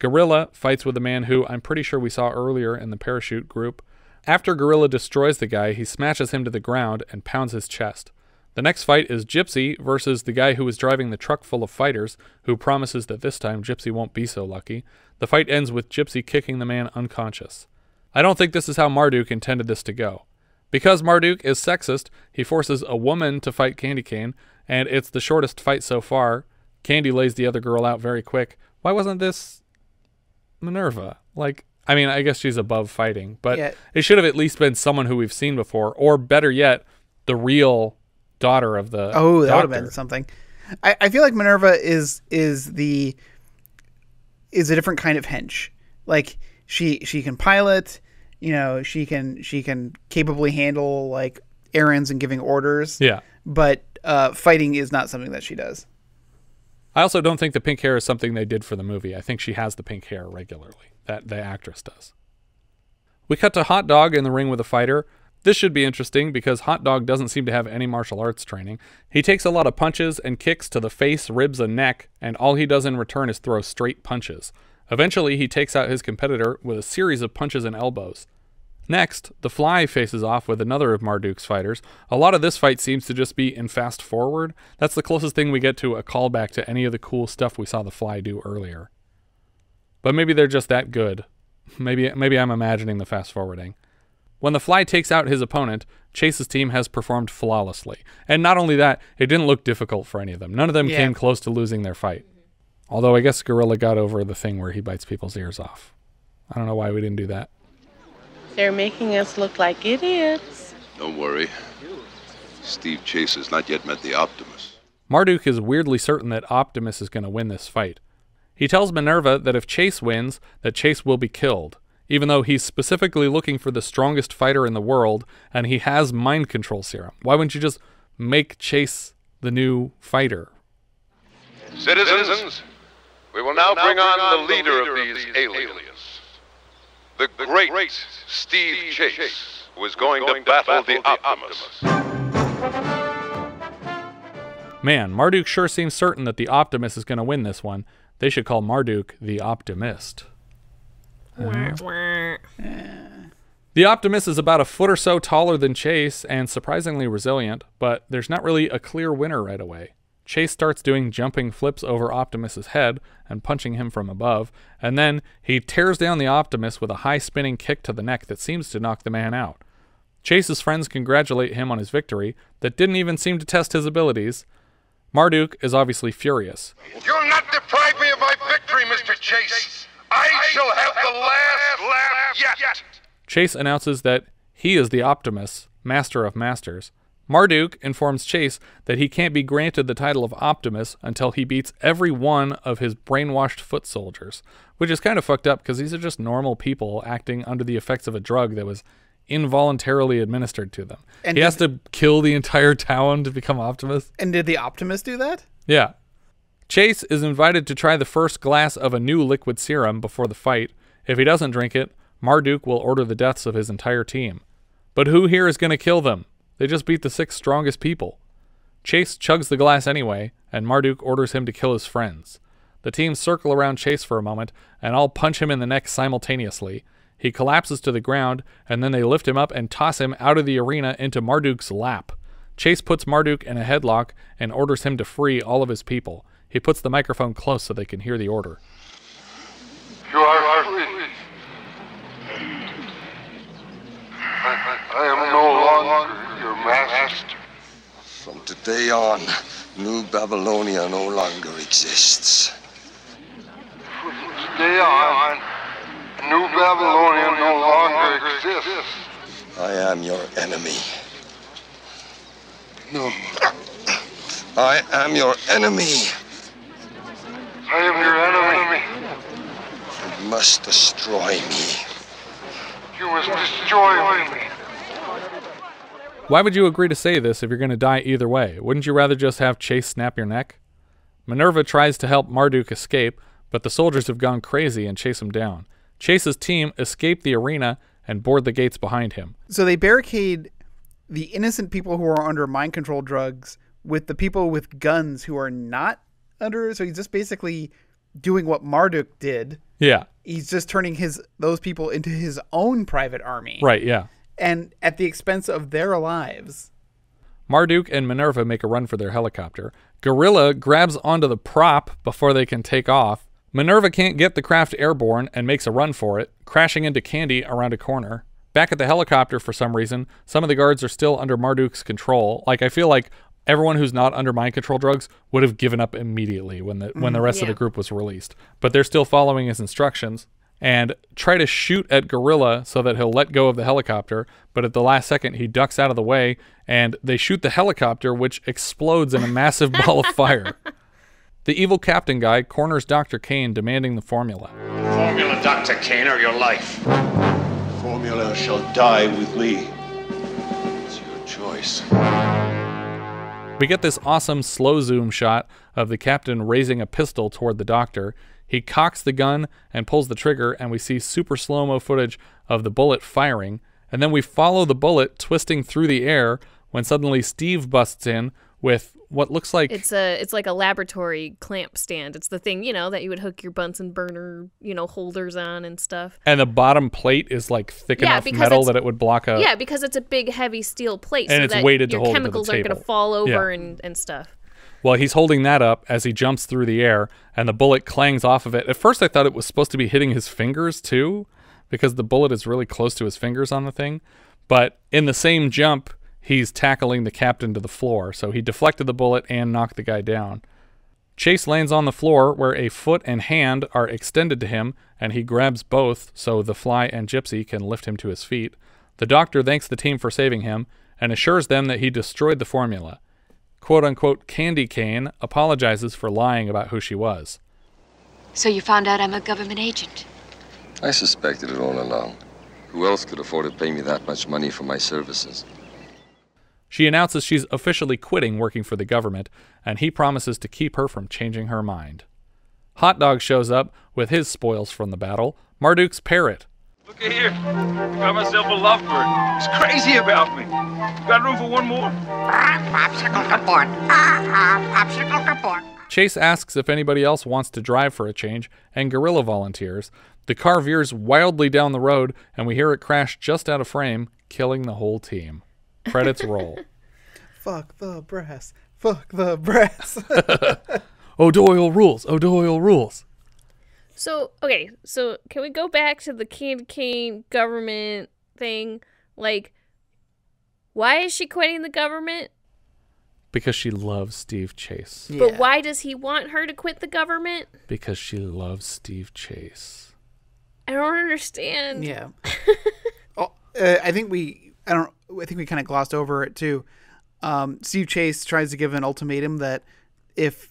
Gorilla fights with a man who I'm pretty sure we saw earlier in the parachute group. After Gorilla destroys the guy, he smashes him to the ground and pounds his chest. The next fight is Gypsy versus the guy who was driving the truck full of fighters, who promises that this time Gypsy won't be so lucky. The fight ends with Gypsy kicking the man unconscious. I don't think this is how Marduk intended this to go. Because Marduk is sexist, he forces a woman to fight Kandy Kane, and it's the shortest fight so far. Kandy lays the other girl out very quick. Why wasn't this Minerva? Like, I mean, I guess she's above fighting, but Yeah. it should have at least been someone who we've seen before, or better yet, the real daughter of the Oh, that would have been something. I, I feel like Minerva is is the is a different kind of hench. Like she she can pilot, you know, she can she can capably handle like errands and giving orders. Yeah. But uh, fighting is not something that she does. I also don't think the pink hair is something they did for the movie. I think she has the pink hair regularly. That the actress does. We cut to Hot Dog in the ring with a fighter. This should be interesting because Hot Dog doesn't seem to have any martial arts training. He takes a lot of punches and kicks to the face, ribs, and neck, and all he does in return is throw straight punches. Eventually, he takes out his competitor with a series of punches and elbows. Next, the Fly faces off with another of Marduk's fighters. A lot of this fight seems to just be in fast forward. That's the closest thing we get to a callback to any of the cool stuff we saw the Fly do earlier. But maybe they're just that good. Maybe maybe I'm imagining the fast forwarding. When the Fly takes out his opponent, Chase's team has performed flawlessly. And not only that, it didn't look difficult for any of them. None of them Yeah. came close to losing their fight. Although I guess Gorilla got over the thing where he bites people's ears off. I don't know why we didn't do that. They're making us look like idiots. Don't worry. Steve Chase has not yet met the Optimus. Marduk is weirdly certain that Optimus is going to win this fight. He tells Minerva that if Chase wins, that Chase will be killed, even though he's specifically looking for the strongest fighter in the world and he has mind control serum. Why wouldn't you just make Chase the new fighter? Citizens, we will now bring on the leader of these aliens, the great Steve Chase, who is going to battle the Optimus. Man, Marduk sure seems certain that the Optimus is going to win this one. They should call Marduk the Optimist. Uh-huh. The Optimus is about a foot or so taller than Chase and surprisingly resilient, but there's not really a clear winner right away. Chase starts doing jumping flips over Optimus's head and punching him from above, and then he tears down the Optimus with a high spinning kick to the neck that seems to knock the man out. Chase's friends congratulate him on his victory that didn't even seem to test his abilities. Marduk is obviously furious. You'll not deprive me of my victory, Mr. Chase. I shall have the last laugh yet. Chase announces that he is the Optimus, Master of Masters. Marduk informs Chase that he can't be granted the title of Optimus until he beats every one of his brainwashed foot soldiers, which is kind of fucked up because these are just normal people acting under the effects of a drug that was involuntarily administered to them. And he has to kill the entire town to become Optimus. And did the Optimus do that? Yeah. Chase is invited to try the first glass of a new liquid serum before the fight. If he doesn't drink it, Marduk will order the deaths of his entire team. But who here is going to kill them? They just beat the six strongest people. Chase chugs the glass anyway, and Marduk orders him to kill his friends. The teams circle around Chase for a moment, and all punch him in the neck simultaneously. He collapses to the ground, and then they lift him up and toss him out of the arena into Marduk's lap. Chase puts Marduk in a headlock and orders him to free all of his people. He puts the microphone close so they can hear the order. You are free. I, I am no longer your master. From today on, New Babylonia no longer exists. From today on. New Babylonia no longer exists. I am your enemy. No. I am your enemy. I am your enemy. You must destroy me. You must destroy me. Why would you agree to say this if you're going to die either way? Wouldn't you rather just have Chase snap your neck? Minerva tries to help Marduk escape, but the soldiers have gone crazy and chase him down. Chase's team escape the arena and board the gates behind him. So they barricade the innocent people who are under mind control drugs with the people with guns who are not under. So he's just basically doing what Marduk did. Yeah. He's just turning his those people into his own private army. Right, yeah. And at the expense of their lives. Marduk and Minerva make a run for their helicopter. Gorilla grabs onto the prop before they can take off. Minerva can't get the craft airborne and makes a run for it, crashing into Kandy around a corner. Back at the helicopter, for some reason, some of the guards are still under Marduk's control. Like, I feel like everyone who's not under mind control drugs would have given up immediately when the when the Mhm. rest of the group was released. But they're still following his instructions and try to shoot at Gorilla so that he'll let go of the helicopter, but at the last second he ducks out of the way and they shoot the helicopter which explodes in a massive ball of fire. The evil captain guy corners Dr. Kane demanding the formula. Formula, Dr. Kane, or your life. Formula shall die with me. It's your choice. We get this awesome slow zoom shot of the captain raising a pistol toward the doctor. He cocks the gun and pulls the trigger, and we see super slow mo footage of the bullet firing. And then we follow the bullet twisting through the air when suddenly Steve busts in with what looks like It's a it's like a laboratory clamp stand. It's the thing, you know, that you would hook your Bunsen burner, you know, holders on and stuff. and the bottom plate is like thick Yeah, enough metal that it would block a yeah, because it's a big heavy steel plate And so it's that weighted to your hold to the chemicals aren't going to fall over Yeah. and, and stuff. Well, he's holding that up as he jumps through the air, and the bullet clangs off of it. At first, I thought it was supposed to be hitting his fingers too, because the bullet is really close to his fingers on the thing. But in the same jump, he's tackling the captain to the floor, so he deflected the bullet and knocked the guy down. Chase lands on the floor where a foot and hand are extended to him, and he grabs both so the fly and Gypsy can lift him to his feet. The doctor thanks the team for saving him and assures them that he destroyed the formula. Quote unquote Kandy Kane apologizes for lying about who she was. So you found out I'm a government agent. I suspected it all along. Who else could afford to pay me that much money for my services? She announces she's officially quitting working for the government, and he promises to keep her from changing her mind. Hot Dog shows up with his spoils from the battle Marduk's parrot. Look at here. Got myself a lovebird. He's crazy about me. Got room for one more? Popsicle kaput. Ah, ah, popsicle kaput. Chase asks if anybody else wants to drive for a change, and Gorilla volunteers. The car veers wildly down the road, and we hear it crash just out of frame, killing the whole team. Credits roll. Fuck the brass. Fuck the brass. O'Doyle rules. O'Doyle rules. So, okay, so can we go back to the Kandy Kane government thing? Like, why is she quitting the government? Because she loves Steve Chase. Yeah. But why does he want her to quit the government? Because she loves Steve Chase. I don't understand. Yeah. oh, uh, I think we. I don't. I think we kind of glossed over it too. Um, Steve Chase tries to give an ultimatum that if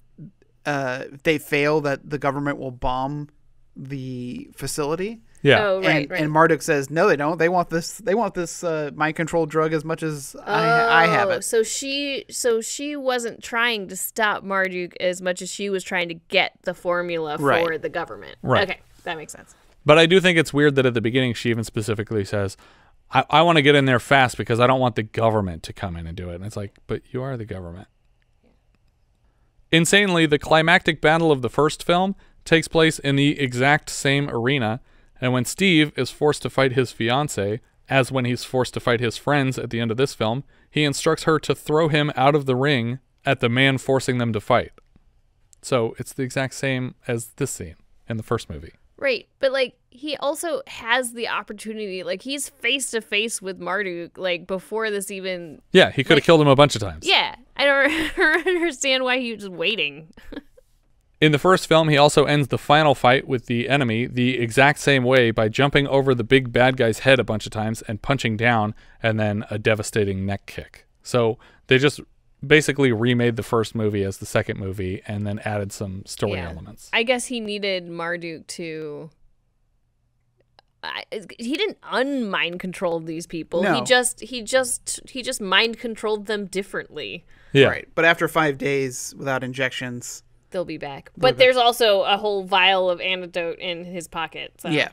uh, they fail, that the government will bomb the facility. Yeah. Oh, right, and, right. and Marduk says, "No, they don't. They want this. They want this uh, mind control drug as much as I, I have Oh, it." So she, so she wasn't trying to stop Marduk as much as she was trying to get the formula for Right. the government. Right. Okay, that makes sense. But I do think it's weird that at the beginning she even specifically says, I, I want to get in there fast because I don't want the government to come in and do it. And it's like, but you are the government. Insanely, the climactic battle of the first film takes place in the exact same arena. And when Steve is forced to fight his fiance, as when he's forced to fight his friends at the end of this film, he instructs her to throw him out of the ring at the man forcing them to fight. So it's the exact same as this scene in the first movie. Right, but like he also has the opportunity. Like he's face to face with Marduk. Like before this even. Yeah, he could have killed him a bunch of times. Yeah, I don't, I don't understand why he was waiting. In the first film, he also ends the final fight with the enemy the exact same way by jumping over the big bad guy's head a bunch of times and punching down, and then a devastating neck kick. So they just basically remade the first movie as the second movie and then added some story Yeah. elements. I guess he needed Marduk to. I, he didn't unmind control these people. No. He just he just he just mind controlled them differently. Yeah. Right. But after five days without injections, they'll be back. But there's also a whole vial of antidote in his pocket. So. Yeah.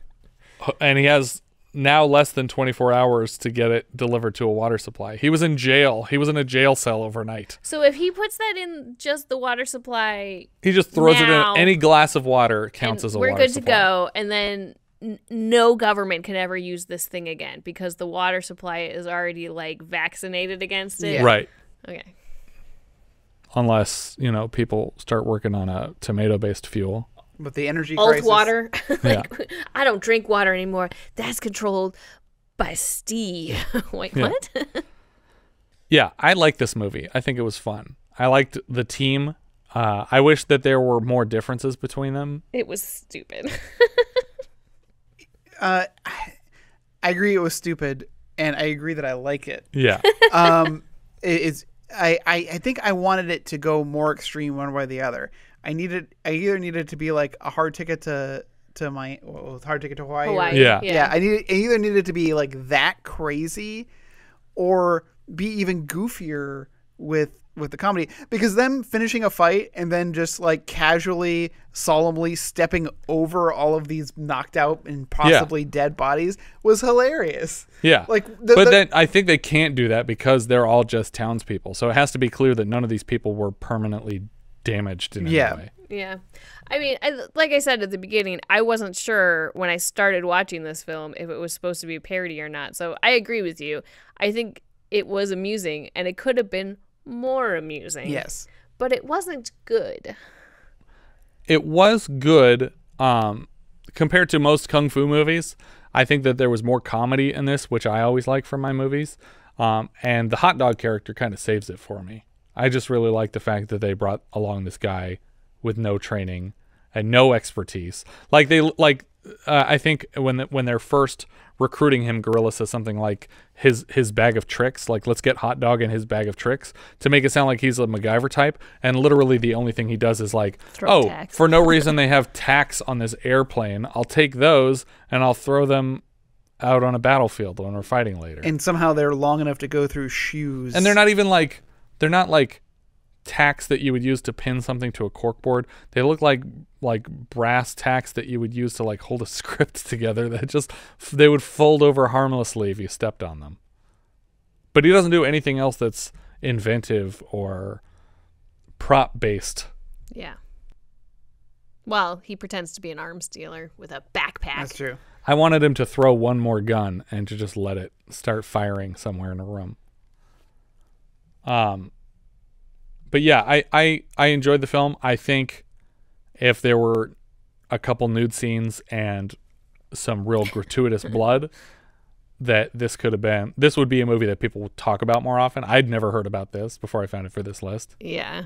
and he has now less than 24 hours to get it delivered to a water supply. He was in jail. He was in a jail cell overnight. So if he puts that in just the water supply, He just throws now, it in any glass of water counts as a we're water good supply. to go. And then n- no government can ever use this thing again because the water supply is already like vaccinated against it. Yeah. Right. Okay. Unless, you know, people start working on a tomato-based fuel. But the energy Old crisis. water. Yeah. I don't drink water anymore. That's controlled by Steve. Wait, Yeah. what? Yeah, I like this movie. I think it was fun. I liked the team. Uh, I wish that there were more differences between them. it was stupid. Uh, I agree it was stupid, and I agree that I like it. Yeah. um, it- it's I, I I think I wanted it to go more extreme one way or the other. I needed I either needed to be like a hard ticket to to my well, hard ticket to Hawaii. or- Yeah. yeah. yeah. I needed I either needed to be like that crazy, or be even goofier with with the comedy because them finishing a fight and then just like casually solemnly stepping over all of these knocked out and possibly dead bodies was hilarious Yeah. like the, but the- then I think they can't do that because they're all just townspeople. So it has to be clear that none of these people were permanently damaged in Yeah. any way. Yeah. I mean, I, like I said at the beginning, I wasn't sure when I started watching this film if it was supposed to be a parody or not. So I agree with you. I think it was amusing and it could have been more amusing. Yes. But it wasn't good. It was good um, compared to most kung fu movies. I think that there was more comedy in this, which I always like from my movies. Um, and the hot dog character kind of saves it for me. I just really like the fact that they brought along this guy with no training and no expertise. Like they like uh, I think when the, when they're first recruiting him, Gorilla says something like his his bag of tricks, like let's get hot dog in his bag of tricks to make it sound like he's a MacGyver type. And literally the only thing he does is like, Throw oh, tacks." for no reason they have tacks on this airplane. I'll take those and I'll throw them out on a battlefield when we're fighting later. and somehow they're long enough to go through shoes And they're not even like they're not like tacks that you would use to pin something to a corkboard. They look like like brass tacks that you would use to like hold a script together that just they would fold over harmlessly if you stepped on them. But he doesn't do anything else that's inventive or prop based. Yeah. Well, he pretends to be an arms dealer with a backpack. That's true. I wanted him to throw one more gun and to just let it start firing somewhere in a room. Um but yeah, I, I, I enjoyed the film. I think if there were a couple nude scenes and some real gratuitous blood, that this could have been this would be a movie that people would talk about more often. I'd never heard about this before I found it for this list. Yeah.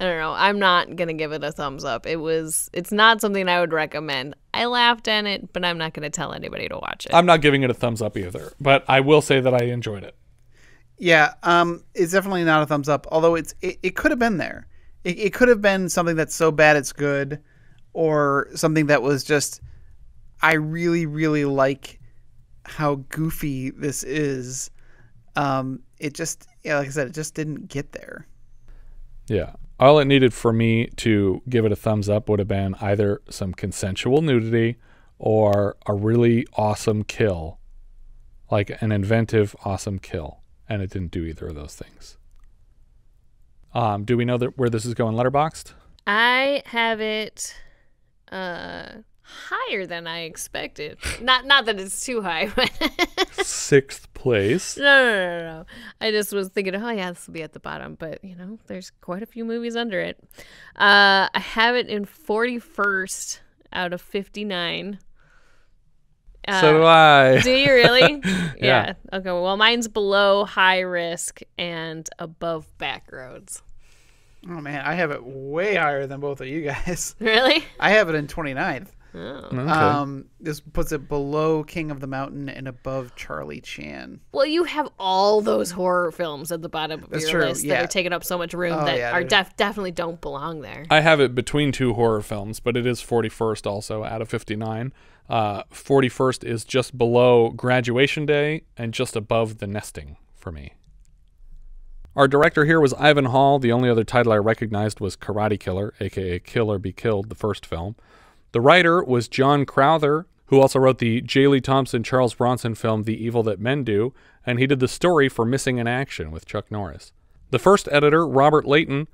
I don't know. I'm not going to give it a thumbs up. It was it's not something I would recommend. I laughed at it, but I'm not going to tell anybody to watch it. I'm not giving it a thumbs up either, but I will say that I enjoyed it. Yeah, um, it's definitely not a thumbs up. Although it's it, it could have been there. It, it could have been something that's so bad it's good, or something that was just. I really really like how goofy this is. Um, it just yeah, like I said, it just didn't get there. Yeah. All it needed for me to give it a thumbs up would have been either some consensual nudity or a really awesome kill. Like an inventive, awesome kill. And it didn't do either of those things. Um, do we know that where this is going Letterboxd? I have it uh higher than I expected. not not that it's too high, but Sixth place. no, no, no, no. I just was thinking, oh yeah, this will be at the bottom, but you know, there's quite a few movies under it. Uh, I have it in 41st out of 59. So do I. Uh, Do you really? Yeah. Okay. Well, mine's below high risk and above back roads. Oh man, I have it way higher than both of you guys. Really? I have it in 29th. Oh. Okay. Um, this puts it below King of the Mountain and above Charlie Chan. Well, you have all those horror films at the bottom of That's your true, list yeah. that are taking up so much room Oh, that yeah, are def- definitely don't belong there. I have it between two horror films, but it is 41st also out of 59. Uh, 41st is just below Graduation Day and just above The Nesting for me. Our director here was Ivan Hall. The only other title I recognized was Karate Killer, aka Kill or Be Killed, the first film. The writer was John Crowther, who also wrote the J. Lee Thompson Charles Bronson film The Evil That Men Do, and he did the story for Missing in Action with Chuck Norris. The first editor, Robert Leighton,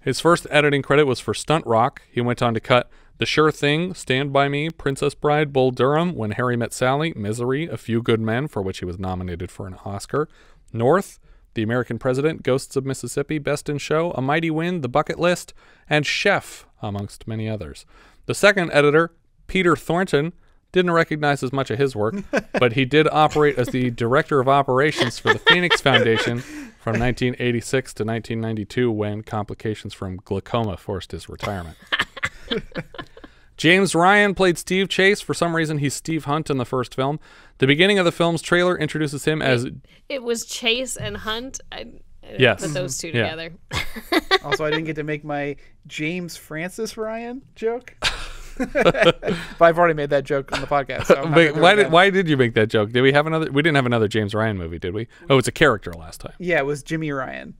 his first editing credit was for Stunt Rock. He went on to cut The Sure Thing, Stand By Me, Princess Bride, Bull Durham, When Harry Met Sally, Misery, A Few Good Men, for which he was nominated for an Oscar, North, The American President, Ghosts of Mississippi, Best in Show, A Mighty Wind, The Bucket List, and Chef, amongst many others. The second editor, Peter Thornton, didn't recognize as much of his work, but he did operate as the director of operations for the Phoenix Foundation from 1986 to 1992 when complications from glaucoma forced his retirement. James Ryan played Steve Chase. For some reason, he's Steve Hunt in the first film. The beginning of the film's trailer introduces him as It was Chase and Hunt. I, I Yes. put those two Yeah. together. also, I didn't get to make my James Francis Ryan joke. but I've already made that joke on the podcast. So Wait, why did why did you make that joke? Did we have another? We didn't have another James Ryan movie, did we? Oh, it's a character last time. Yeah, it was Jimmy Ryan.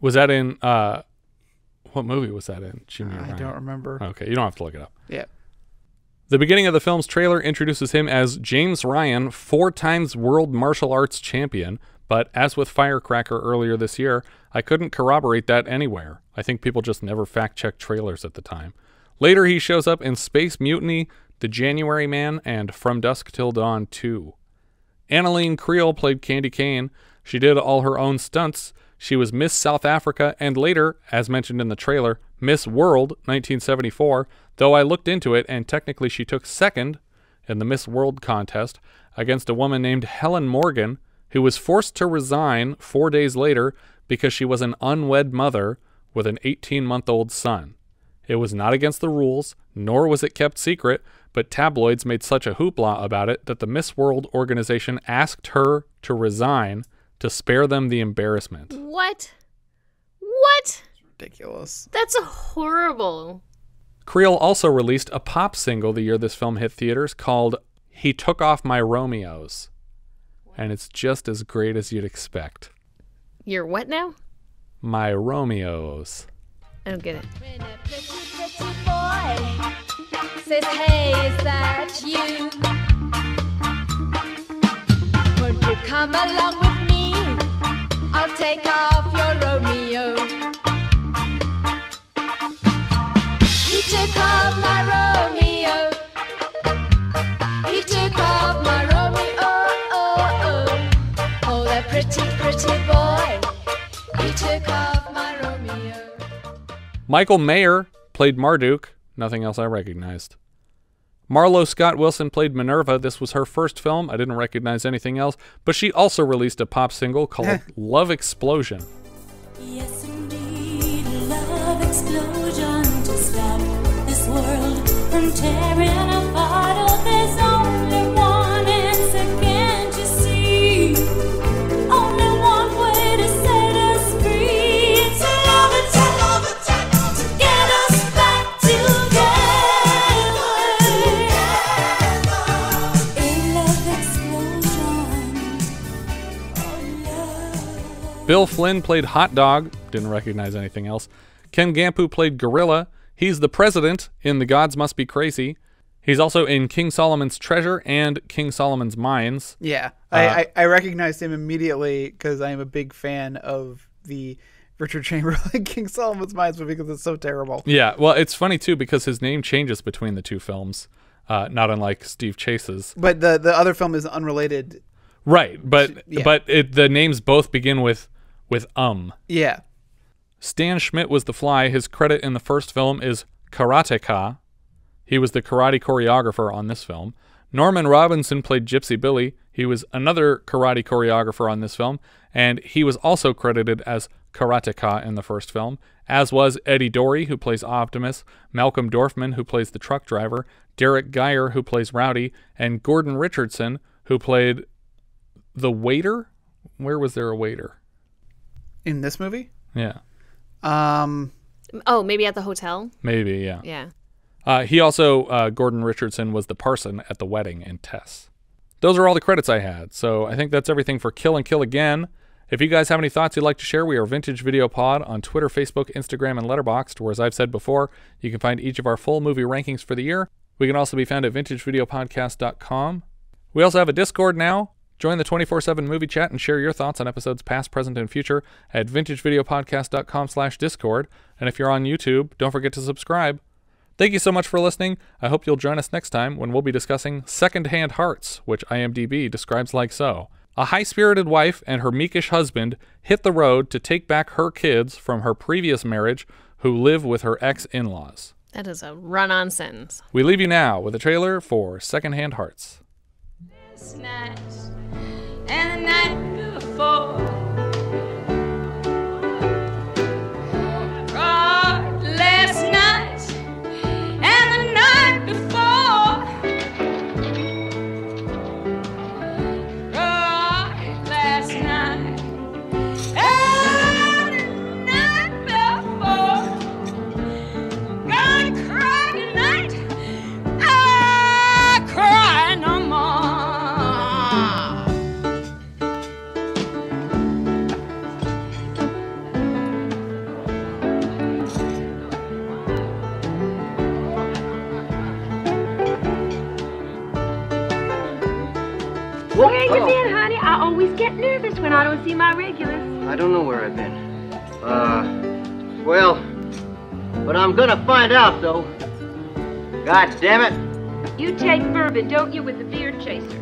Was that in? uh What movie was that in? Jimmy I Ryan. don't remember. Okay, you don't have to look it up. Yeah. The beginning of the film's trailer introduces him as James Ryan, four times world martial arts champion. But as with Firecracker earlier this year, I couldn't corroborate that anywhere. I think people just never fact checked trailers at the time. Later, he shows up in Space Mutiny, The January Man, and From Dusk Till Dawn 2. Anneline Kriel played Kandy Kane. She did all her own stunts. She was Miss South Africa and later, as mentioned in the trailer, Miss World 1974, though I looked into it and technically she took second in the Miss World contest against a woman named Helen Morgan, who was forced to resign four days later because she was an unwed mother with an 18 month old son. It was not against the rules, nor was it kept secret, but tabloids made such a hoopla about it that the Miss World organization asked her to resign to spare them the embarrassment. What? What? Ridiculous. That's horrible. Kriel also released a pop single the year this film hit theaters called He Took Off My Romeos. And it's just as great as you'd expect. You're what now? My Romeos. I don't get it. Says, hey, is that you? Won't you come along with Take off your Romeo. He took off my Romeo. He took off my Romeo. Oh, that pretty, pretty boy. He took off my Romeo. Michael Mayer played Marduk, nothing else I recognized. Marloe Scott Wilson played Minerva. This was her first film. I didn't recognize anything else, but she also released a pop single called eh. Love Explosion. Yes, indeed, love explosion Bill Flynn played Hot Dog. Didn't recognize anything else. Ken Gampu played Gorilla. He's the president in The Gods Must Be Crazy. He's also in King Solomon's Treasure and King Solomon's Mines. Yeah, Uh, I, I, I recognized him immediately because I am a big fan of the Richard Chamberlain King Solomon's Mines movie because it's so terrible. Yeah, well, it's funny too because his name changes between the two films, uh, not unlike Steve Chase's. But the the other film is unrelated. Right, but Yeah. but it, the names both begin with with um. Yeah. Stan Schmidt was the fly. His credit in the first film is Karateka. He was the karate choreographer on this film. Norman Robinson played Gypsy Billy. He was another karate choreographer on this film, and he was also credited as Karateka in the first film, as was Eddie Dorie, who plays Optimus, Malcolm Dorfman, who plays the truck driver, Derek Geyer, who plays Rowdy, and Gordon Richardson, who played the waiter. Where was there a waiter? In this movie? Yeah, Um, Oh, maybe at the hotel? maybe, yeah. Yeah. Uh, he also, uh, Gordon Richardson, was the parson at the wedding in Tess. Those are all the credits I had. So I think that's everything for Kill and Kill Again. If you guys have any thoughts you'd like to share, we are Vintage Video Pod on Twitter, Facebook, Instagram, and Letterboxd, where, as I've said before, you can find each of our full movie rankings for the year. We can also be found at vintagevideopodcast.com. We also have a Discord now. Join the 24-7 movie chat and share your thoughts on episodes past, present, and future at vintagevideopodcast.com slash discord. And if you're on YouTube, don't forget to subscribe. Thank you so much for listening. I hope you'll join us next time when we'll be discussing Secondhand Hearts, which IMDb describes like so. A high spirited wife and her meekish husband hit the road to take back her kids from her previous marriage who live with her ex in laws. That is a run on sentence. We leave you now with a trailer for Secondhand Hearts. Last and the night before. Where you been, honey? I always get nervous when I don't see my regulars. I don't know where I've been. Uh, well, but I'm gonna find out, though. God damn it. You take bourbon, don't you, with the beer chaser?